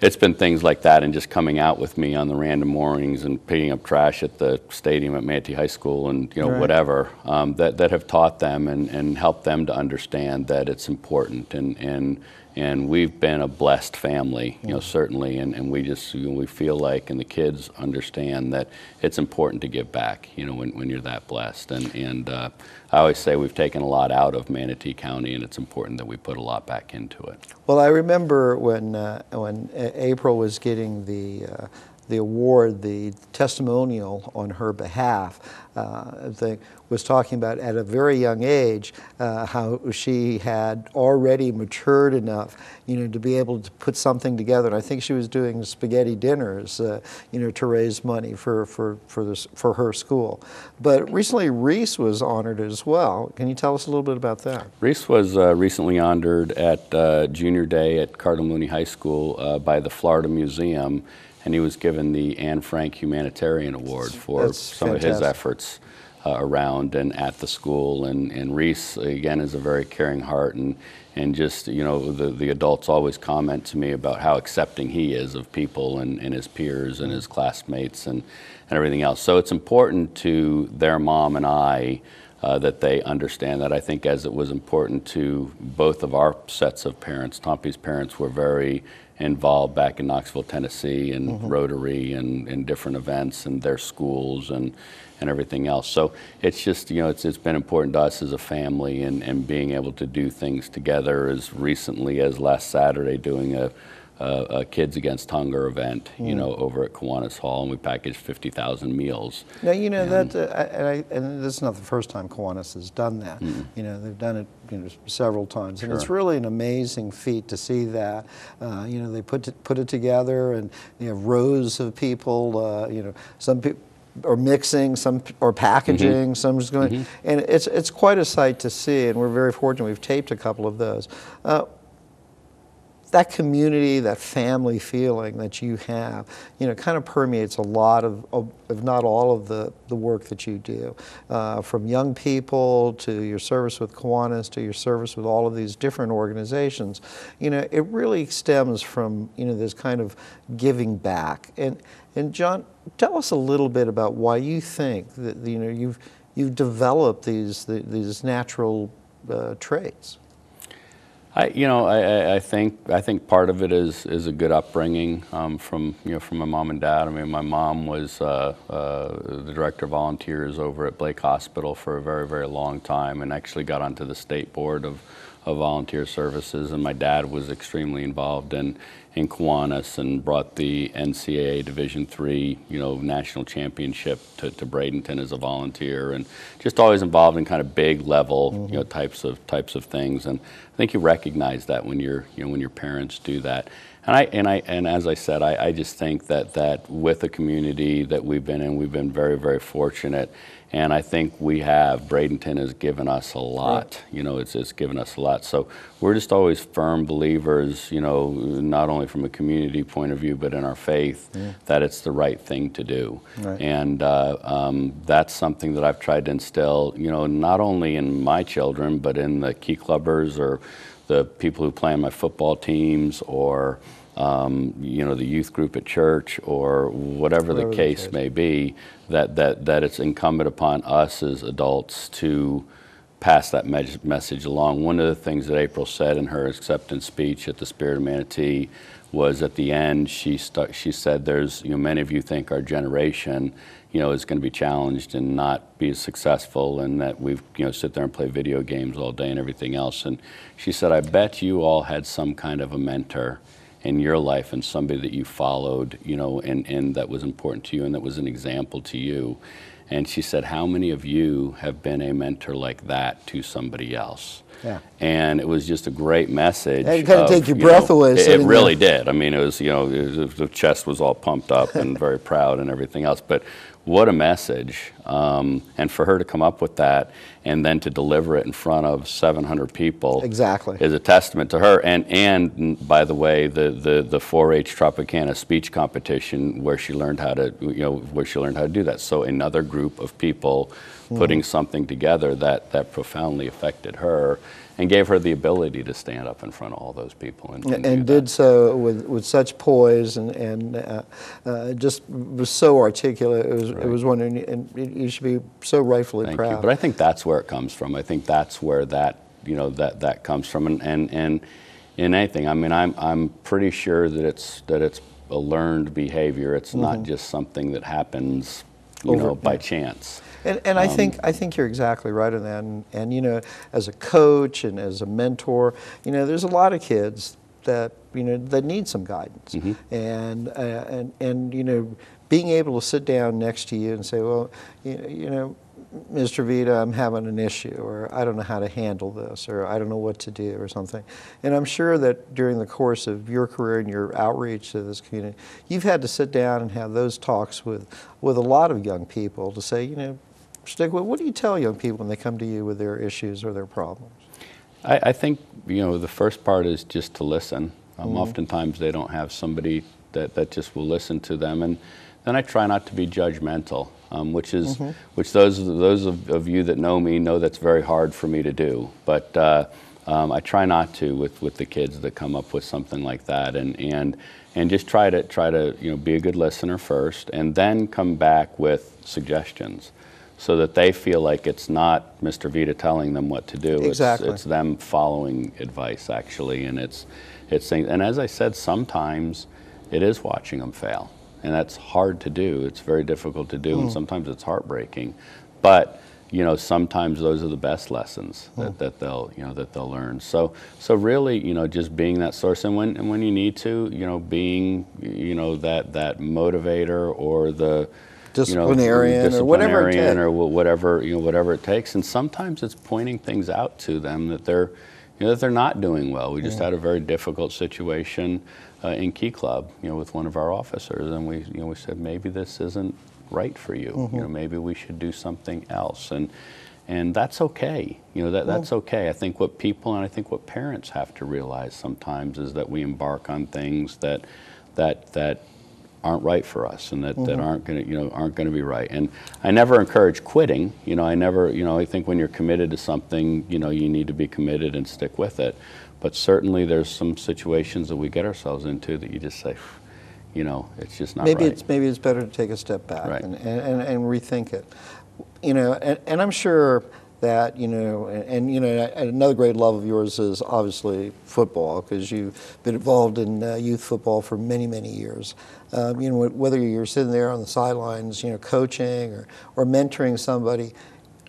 Speaker 2: it's been things like that and just coming out with me on the random mornings and picking up trash at the stadium at Manatee High School and you know
Speaker 1: Right.
Speaker 2: whatever um, that, that have taught them and, and helped them to understand that it's important and, and and we've been a blessed family you know certainly and, and we just you know, we feel like and the kids understand that it's important to give back you know when, when you're that blessed. And and uh, I always say we've taken a lot out of Manatee County and it's important that we put a lot back into it.
Speaker 1: Well, I remember when uh, when April was getting the uh, the award, the testimonial on her behalf, uh, thing, was talking about at a very young age uh, how she had already matured enough, you know, to be able to put something together. And I think she was doing spaghetti dinners, uh, you know, to raise money for for for this for her school. But recently, Reese was honored as well. Can you tell us a little bit about that?
Speaker 2: Reese was uh, recently honored at uh, Junior Day at Cardinal Mooney High School uh, by the Florida Museum, and he was given the Anne Frank Humanitarian Award for
Speaker 1: That's
Speaker 2: some of his efforts uh, around and at the school. And, and Reese, again, is a very caring heart, and, and just, you know, the, the adults always comment to me about how accepting he is of people and, and his peers and his classmates and, and everything else. So it's important to their mom and I uh, that they understand that. I think as it was important to both of our sets of parents, Tompy's parents were very involved back in Knoxville, Tennessee, and mm-hmm. Rotary and, and different events and their schools and, and everything else. So it's just, you know, it's, it's been important to us as a family and, and being able to do things together as recently as last Saturday doing a, a, a Kids Against Hunger event, you know, over at Kiwanis Hall, and we packaged 50,000 meals.
Speaker 1: Now, you know, that, uh, and, I, and this is not the first time Kiwanis has done that. You know, they've done it you know, several times. And it's really an amazing feat to see that. Uh, you know, they put it, put it together and you have rows of people, uh, you know, some people are mixing, some are packaging, some just going, and it's, it's quite a sight to see, and we're very fortunate. We've taped a couple of those. Uh, that community, that family feeling that you have, you know, kind of permeates a lot of, of if not all of the, the work that you do. Uh, from young people to your service with Kiwanis to your service with all of these different organizations, you know, it really stems from, you know, this kind of giving back. And, and John, tell us a little bit about why you think that, you know, you've, you've developed these, these natural uh, traits.
Speaker 2: I, you know, I, I- think I think part of it is is a good upbringing um, from you know from my mom and dad. I mean, my mom was uh, uh, the director of volunteers over at Blake Hospital for a very very long time, and actually got onto the state board of of volunteer services. And my dad was extremely involved in in Kiwanis and brought the NCAA Division three you know national championship to, to Bradenton as a volunteer, and just always involved in kind of big level you know types of types of things. And think you recognize that when you're you know when your parents do that. And I and I and as I said, I, I just think that that with the community that we've been in, we've been very very fortunate. And I think we have Bradenton has given us a lot. You know, it's it's given us a lot. So we're just always firm believers. You know, not only from a community point of view, but in our faith, that it's the right thing to do.
Speaker 1: Right.
Speaker 2: And uh, um, that's something that I've tried to instill. You know, not only in my children, but in the key clubbers or the people who play on my football teams or um, you know the youth group at church or whatever,
Speaker 1: Whatever
Speaker 2: the
Speaker 1: the
Speaker 2: case
Speaker 1: case.
Speaker 2: may be that, that, that it's incumbent upon us as adults to pass that mes- message along. One of the things that April said in her acceptance speech at the Spirit of Manatee was at the end she stu- she said there's you know many of you think our generation you know is going to be challenged and not be as successful and that we've you know sit there and play video games all day and everything else and she said I bet you all had some kind of a mentor in your life and somebody that you followed, you know, and, and that was important to you and that was an example to you. And she said, How many of you have been a mentor like that to somebody else?
Speaker 1: Yeah.
Speaker 2: And it was just a great message.
Speaker 1: It kinda
Speaker 2: of,
Speaker 1: take your
Speaker 2: you
Speaker 1: breath
Speaker 2: know,
Speaker 1: away
Speaker 2: It, it really
Speaker 1: there.
Speaker 2: did. I mean, it was, you know, was- the chest was all pumped up and very proud and everything else. But what a message. Um, and for her to come up with that and then to deliver it in front of 700 people
Speaker 1: Exactly.
Speaker 2: is a testament to her. And and by the way, the the the 4-H Tropicana speech competition where she learned how to you know where she learned how to do that. So another group of people putting something together that that profoundly affected her and gave her the ability to stand up in front of all those people and, and,
Speaker 1: and did so with, with such poise and, and uh, uh, just was so articulate. It was, it was wondering, and you should be so rightfully
Speaker 2: Thank
Speaker 1: proud.
Speaker 2: you. But I think that's where it comes from. I think that's where that you know that that comes from. And and, and in anything, I mean, I'm I'm pretty sure that it's that it's a learned behavior. It's not just something that happens, you
Speaker 1: Mm-hmm. Over-
Speaker 2: know, by
Speaker 1: yeah.
Speaker 2: chance.
Speaker 1: And, and I
Speaker 2: Um,
Speaker 1: think I think you're exactly right on that. And, and you know, as a coach and as a mentor, you know, there's a lot of kids that you know that need some guidance, and uh, and and you know being able to sit down next to you and say, well, you, you know. Mr. Vita, I'm having an issue, or I don't know how to handle this, or I don't know what to do, or something. And I'm sure that during the course of your career and your outreach to this community, you've had to sit down and have those talks with, with a lot of young people to say, you know, stick what do you tell young people when they come to you with their issues or their problems?
Speaker 2: I, I think you know the first part is just to listen. Um, Oftentimes they don't have somebody that, that just will listen to them, and then I try not to be judgmental, um, which is which those those of, of you that know me know that's very hard for me to do. But uh, um, I try not to with, with the kids that come up with something like that, and and and just try to try to you know be a good listener first, and then come back with suggestions so that they feel like it's not Mr. Vita telling them what to do.
Speaker 1: Exactly.
Speaker 2: It's, it's them following advice actually, and it's it's things. And as I said, sometimes it is watching them fail, and that's hard to do. It's very difficult to do, and hmm. sometimes it's heartbreaking. But you know, sometimes those are the best lessons hmm. that, that they'll you know that they'll learn. So so really, you know, just being that source, and when and when you need to, you know, being you know that that motivator or the you know,
Speaker 1: Disciplinarian or whatever it takes.
Speaker 2: or whatever you know whatever it takes. And sometimes it's pointing things out to them that they're you know that they're not doing well. We just had a very difficult situation uh, in key club you know with one of our officers. And we you know we said maybe this isn't right for you.
Speaker 1: Mm-hmm.
Speaker 2: you know maybe we should do something else. And and that's okay. You know that that's okay. I think what people and i think what parents have to realize sometimes is that we embark on things that that that aren't right for us and that, that mm-hmm. aren't going to you know aren't going to be right and I never encourage quitting you know I never you know I think when you're committed to something you know you need to be committed and stick with it but certainly there's some situations that we get ourselves into that you just say you know it's just not
Speaker 1: maybe
Speaker 2: right
Speaker 1: it's maybe it's better to take a step back
Speaker 2: Right.
Speaker 1: and, and, and, and rethink it. You know, and, and I'm sure that you know, and, and you know, another great love of yours is obviously football because you've been involved in uh, youth football for many many years. Um, you know, whether you're sitting there on the sidelines, you know, coaching or or mentoring somebody.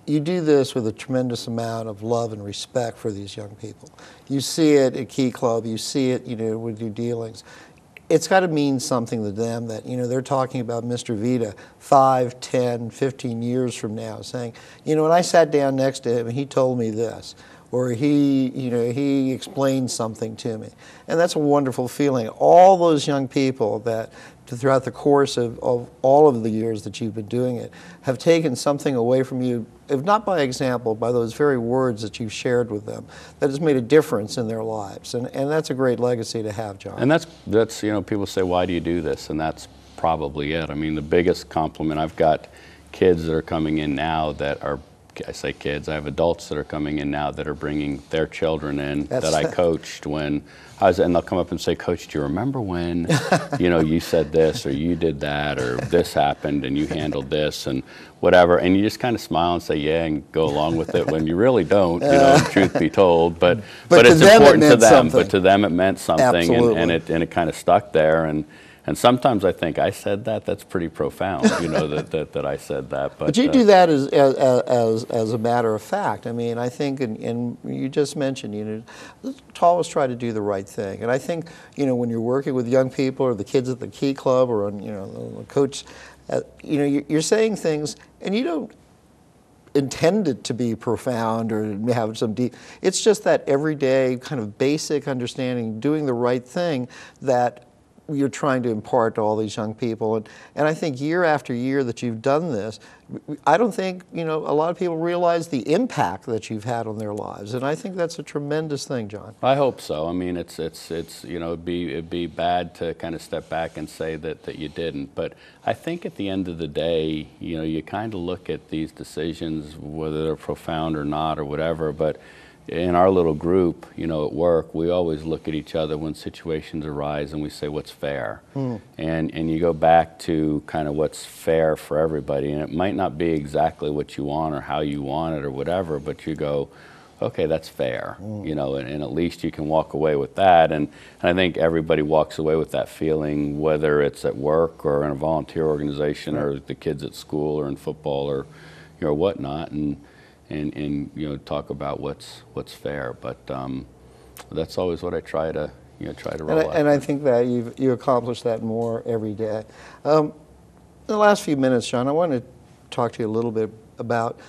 Speaker 1: You do this with a tremendous amount of love and respect for these young people. You see it at Key Club, you see it, you know, with your dealings it's got to mean something to them that you know they're talking about Mr. Vita 5, 10, 15 years from now saying, you know, when I sat down next to him he told me this or he, you know, he explained something to me. And that's a wonderful feeling. All those young people that throughout the course of, of all of the years that you've been doing it have taken something away from you, if not by example, by those very words that you've shared with them, that has made a difference in their lives. And, and that's a great legacy to have, John.
Speaker 2: And that's that's you know people say why do you do this and that's probably it. I mean the biggest compliment I've got kids that are coming in now that are I say kids I have adults that are coming in now that are bringing their children in
Speaker 1: That's-
Speaker 2: that I coached when I was and they'll come up and say coach do you remember when you know you said this or you did that or this happened and you handled this and whatever? And you just kind of smile and say yeah and go along with it when you really don't you know truth be told. But
Speaker 1: But to
Speaker 2: it's important to them
Speaker 1: something.
Speaker 2: but to them it meant something and, and it and it kind of stuck there and and sometimes I think I said that that's pretty profound you know that, that, that I said that but,
Speaker 1: But you
Speaker 2: uh,
Speaker 1: do that as, as, as, as a matter of fact. I mean, I think, and, and you just mentioned, you know, always try to do the right thing. And I think, you know, when you're working with young people or the kids at the Key Club or, on, you know, the coach, uh, you know, you're, you're saying things and you don't intend it to be profound or have some deep. It's just that everyday kind of basic understanding, doing the right thing that you're trying to impart to all these young people. And, and I think year after year that you've done this, I don't think, you know, a lot of people realize the impact that you've had on their lives. And I think that's a tremendous thing, John.
Speaker 2: I hope so. I mean, it's it's it's you know it'd be it'd be bad to kind of step back and say that that you didn't. But I think at the end of the day, you know, you kind of look at these decisions, whether they're profound or not or whatever. But in our little group, you know, at work, we always look at each other when situations arise and we say, "What's fair?" Hmm. And and you go back to kind of what's fair for everybody, and it might not be exactly what you want or how you want it or whatever, but you go okay, that's fair, hmm. you know, and, and at least you can walk away with that. And, and I think everybody walks away with that feeling, whether it's at work or in a volunteer organization or the kids at school or in football or, you know, whatnot, and, and, and you know, talk about what's, what's fair. But um, that's always what I try to, you know, try to
Speaker 1: And
Speaker 2: roll
Speaker 1: I,
Speaker 2: out.
Speaker 1: and I think that you've, you accomplish that more every day. Um, in the last few minutes, John, I want to talk to you a little bit about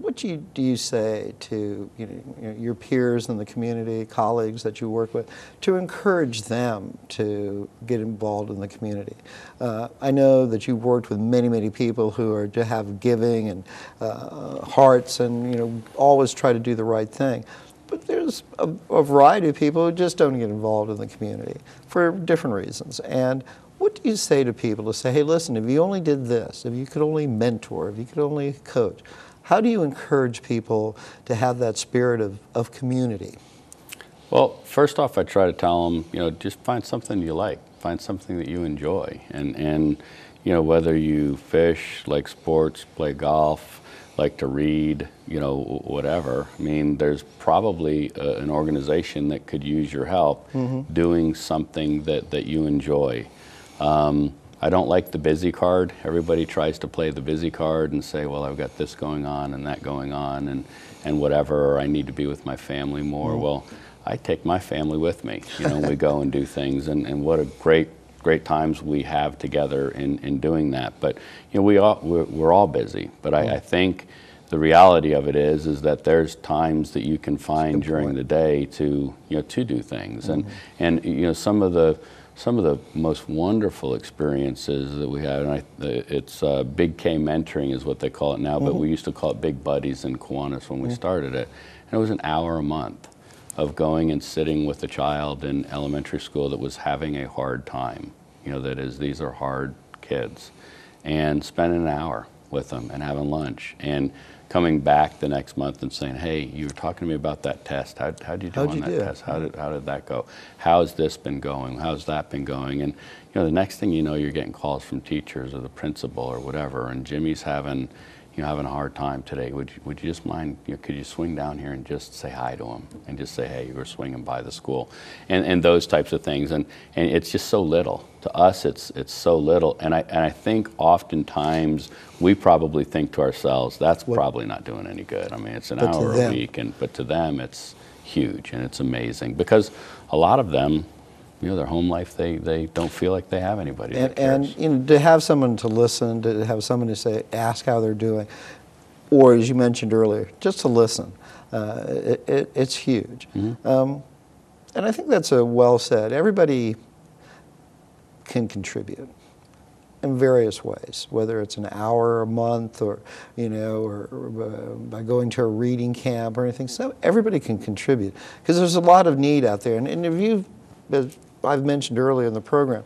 Speaker 1: what you, do you say to you know, your peers in the community, colleagues that you work with, to encourage them to get involved in the community? Uh, I know that you've worked with many, many people who are to have giving and uh, hearts, and you know always try to do the right thing. But there's a, a variety of people who just don't get involved in the community for different reasons. And what do you say to people to say, hey, listen, if you only did this, if you could only mentor, if you could only coach, how do you encourage people to have that spirit of, of community?
Speaker 2: Well, first off, I try to tell them, you know, just find something you like, find something that you enjoy, and and you know whether you fish, like sports, play golf, like to read, you know, whatever. I mean, there's probably a, an organization that could use your help doing something that that you enjoy. Um, I don't like the busy card. Everybody tries to play the busy card and say, well, I've got this going on and that going on and, and whatever, or I need to be with my family more. Well, I take my family with me. You know, we go and do things, and, and what a great, great times we have together in, in doing that. But, you know, we all, we're, we're all busy. But I, I think the reality of it is, is that there's times that you can find during the day to, you know, to do things. And, and, you know, some of the, some of the most wonderful experiences that we had. and I, it's uh, Big K mentoring is what they call it now, but we used to call it Big Buddies in Kiwanis when we started it. And it was an hour a month of going and sitting with a child in elementary school that was having a hard time. You know, that is, these are hard kids. And spending an hour with them and having lunch and coming back the next month and saying, hey, you were talking to me about that test. How, how'd you do
Speaker 1: How'd
Speaker 2: on
Speaker 1: you
Speaker 2: that
Speaker 1: do?
Speaker 2: test? How did, how did that go? How's this been going? How's that been going? And, you know, the next thing you know, you're getting calls from teachers or the principal or whatever, and Jimmy's having, you know, having a hard time today. Would you, would you just mind, you know, could you swing down here and just say hi to him and just say, hey, you were swinging by the school? And, and those types of things. And, and it's just so little. To us, it's, it's so little. And I, and I think oftentimes we probably think to ourselves, that's probably not doing any good. I mean, it's an
Speaker 1: But
Speaker 2: hour a week, and, but to them, it's huge and it's amazing because a lot of them, you know, their home life, they, they don't feel like they have anybody
Speaker 1: And,
Speaker 2: that
Speaker 1: and you know, to have someone to listen, to have someone to say, ask how they're doing, or as you mentioned earlier, just to listen, uh, it, it, it's huge. Um, and I think that's a well said. Everybody can contribute in various ways, whether it's an hour a month or, you know, or, or uh, by going to a reading camp or anything. So everybody can contribute because there's a lot of need out there. And, and if you, as I've mentioned earlier in the program,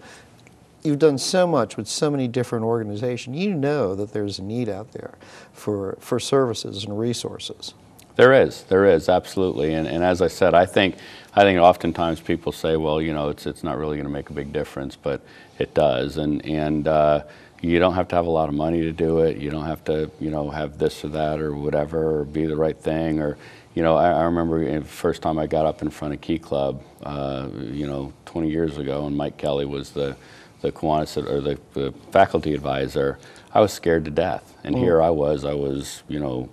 Speaker 1: you've done so much with so many different organizations. You know that there's a need out there for, for services and resources.
Speaker 2: There is, there is, absolutely. And, and as I said, I think, I think oftentimes people say, well, you know, it's, it's not really going to make a big difference, but it does. And, and uh, you don't have to have a lot of money to do it. You don't have to, you know, have this or that or whatever, or be the right thing. Or, you know, I, I remember the first time I got up in front of Key Club, uh, you know, 20 years ago, and Mike Kelly was the, the Kiwanis, or the, the faculty advisor. I was scared to death. And here I was, I was, you know,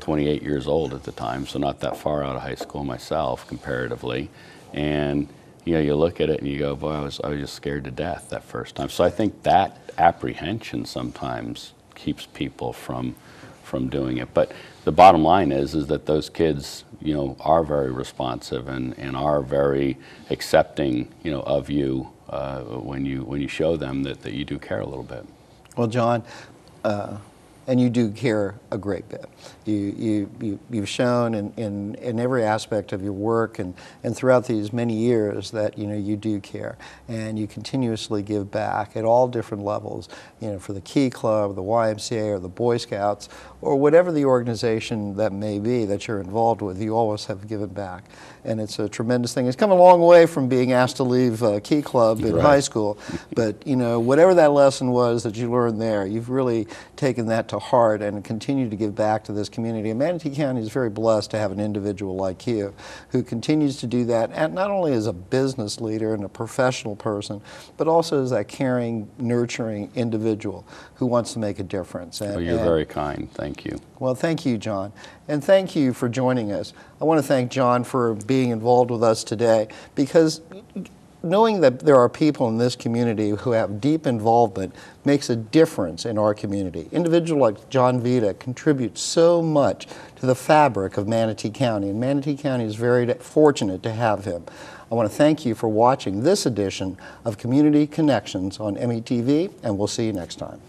Speaker 2: 28 years old at the time, so not that far out of high school myself comparatively. And you know, you look at it and you go, "Boy, I was I was just scared to death that first time." So I think that apprehension sometimes keeps people from from doing it. But the bottom line is is that those kids, you know, are very responsive and, and are very accepting, you know, of you uh, when you when you show them that, that you do care a little bit.
Speaker 1: Well, John, uh, and you do care a great bit. You, you, you, you've shown in, in, in every aspect of your work and, and throughout these many years that you know you do care and you continuously give back at all different levels. You know, for the Key Club, the YMCA, or the Boy Scouts, or whatever the organization that may be that you're involved with, you always have given back, and it's a tremendous thing. It's come a long way from being asked to leave uh, Key Club in
Speaker 2: Right.
Speaker 1: high school, but you know, whatever that lesson was that you learned there, you've really taken that to to heart and continue to give back to this community. And Manatee County is very blessed to have an individual like you who continues to do that, and not only as a business leader and a professional person, but also as that caring, nurturing individual who wants to make a difference. And,
Speaker 2: Well, you're
Speaker 1: and-
Speaker 2: very kind. Thank you.
Speaker 1: well, thank you, John. And thank you for joining us. I want to thank John for being involved with us today because knowing that there are people in this community who have deep involvement makes a difference in our community. Individuals like John Vita contribute so much to the fabric of Manatee County, and Manatee County is very fortunate to have him. I want to thank you for watching this edition of Community Connections on METV, and we'll see you next time.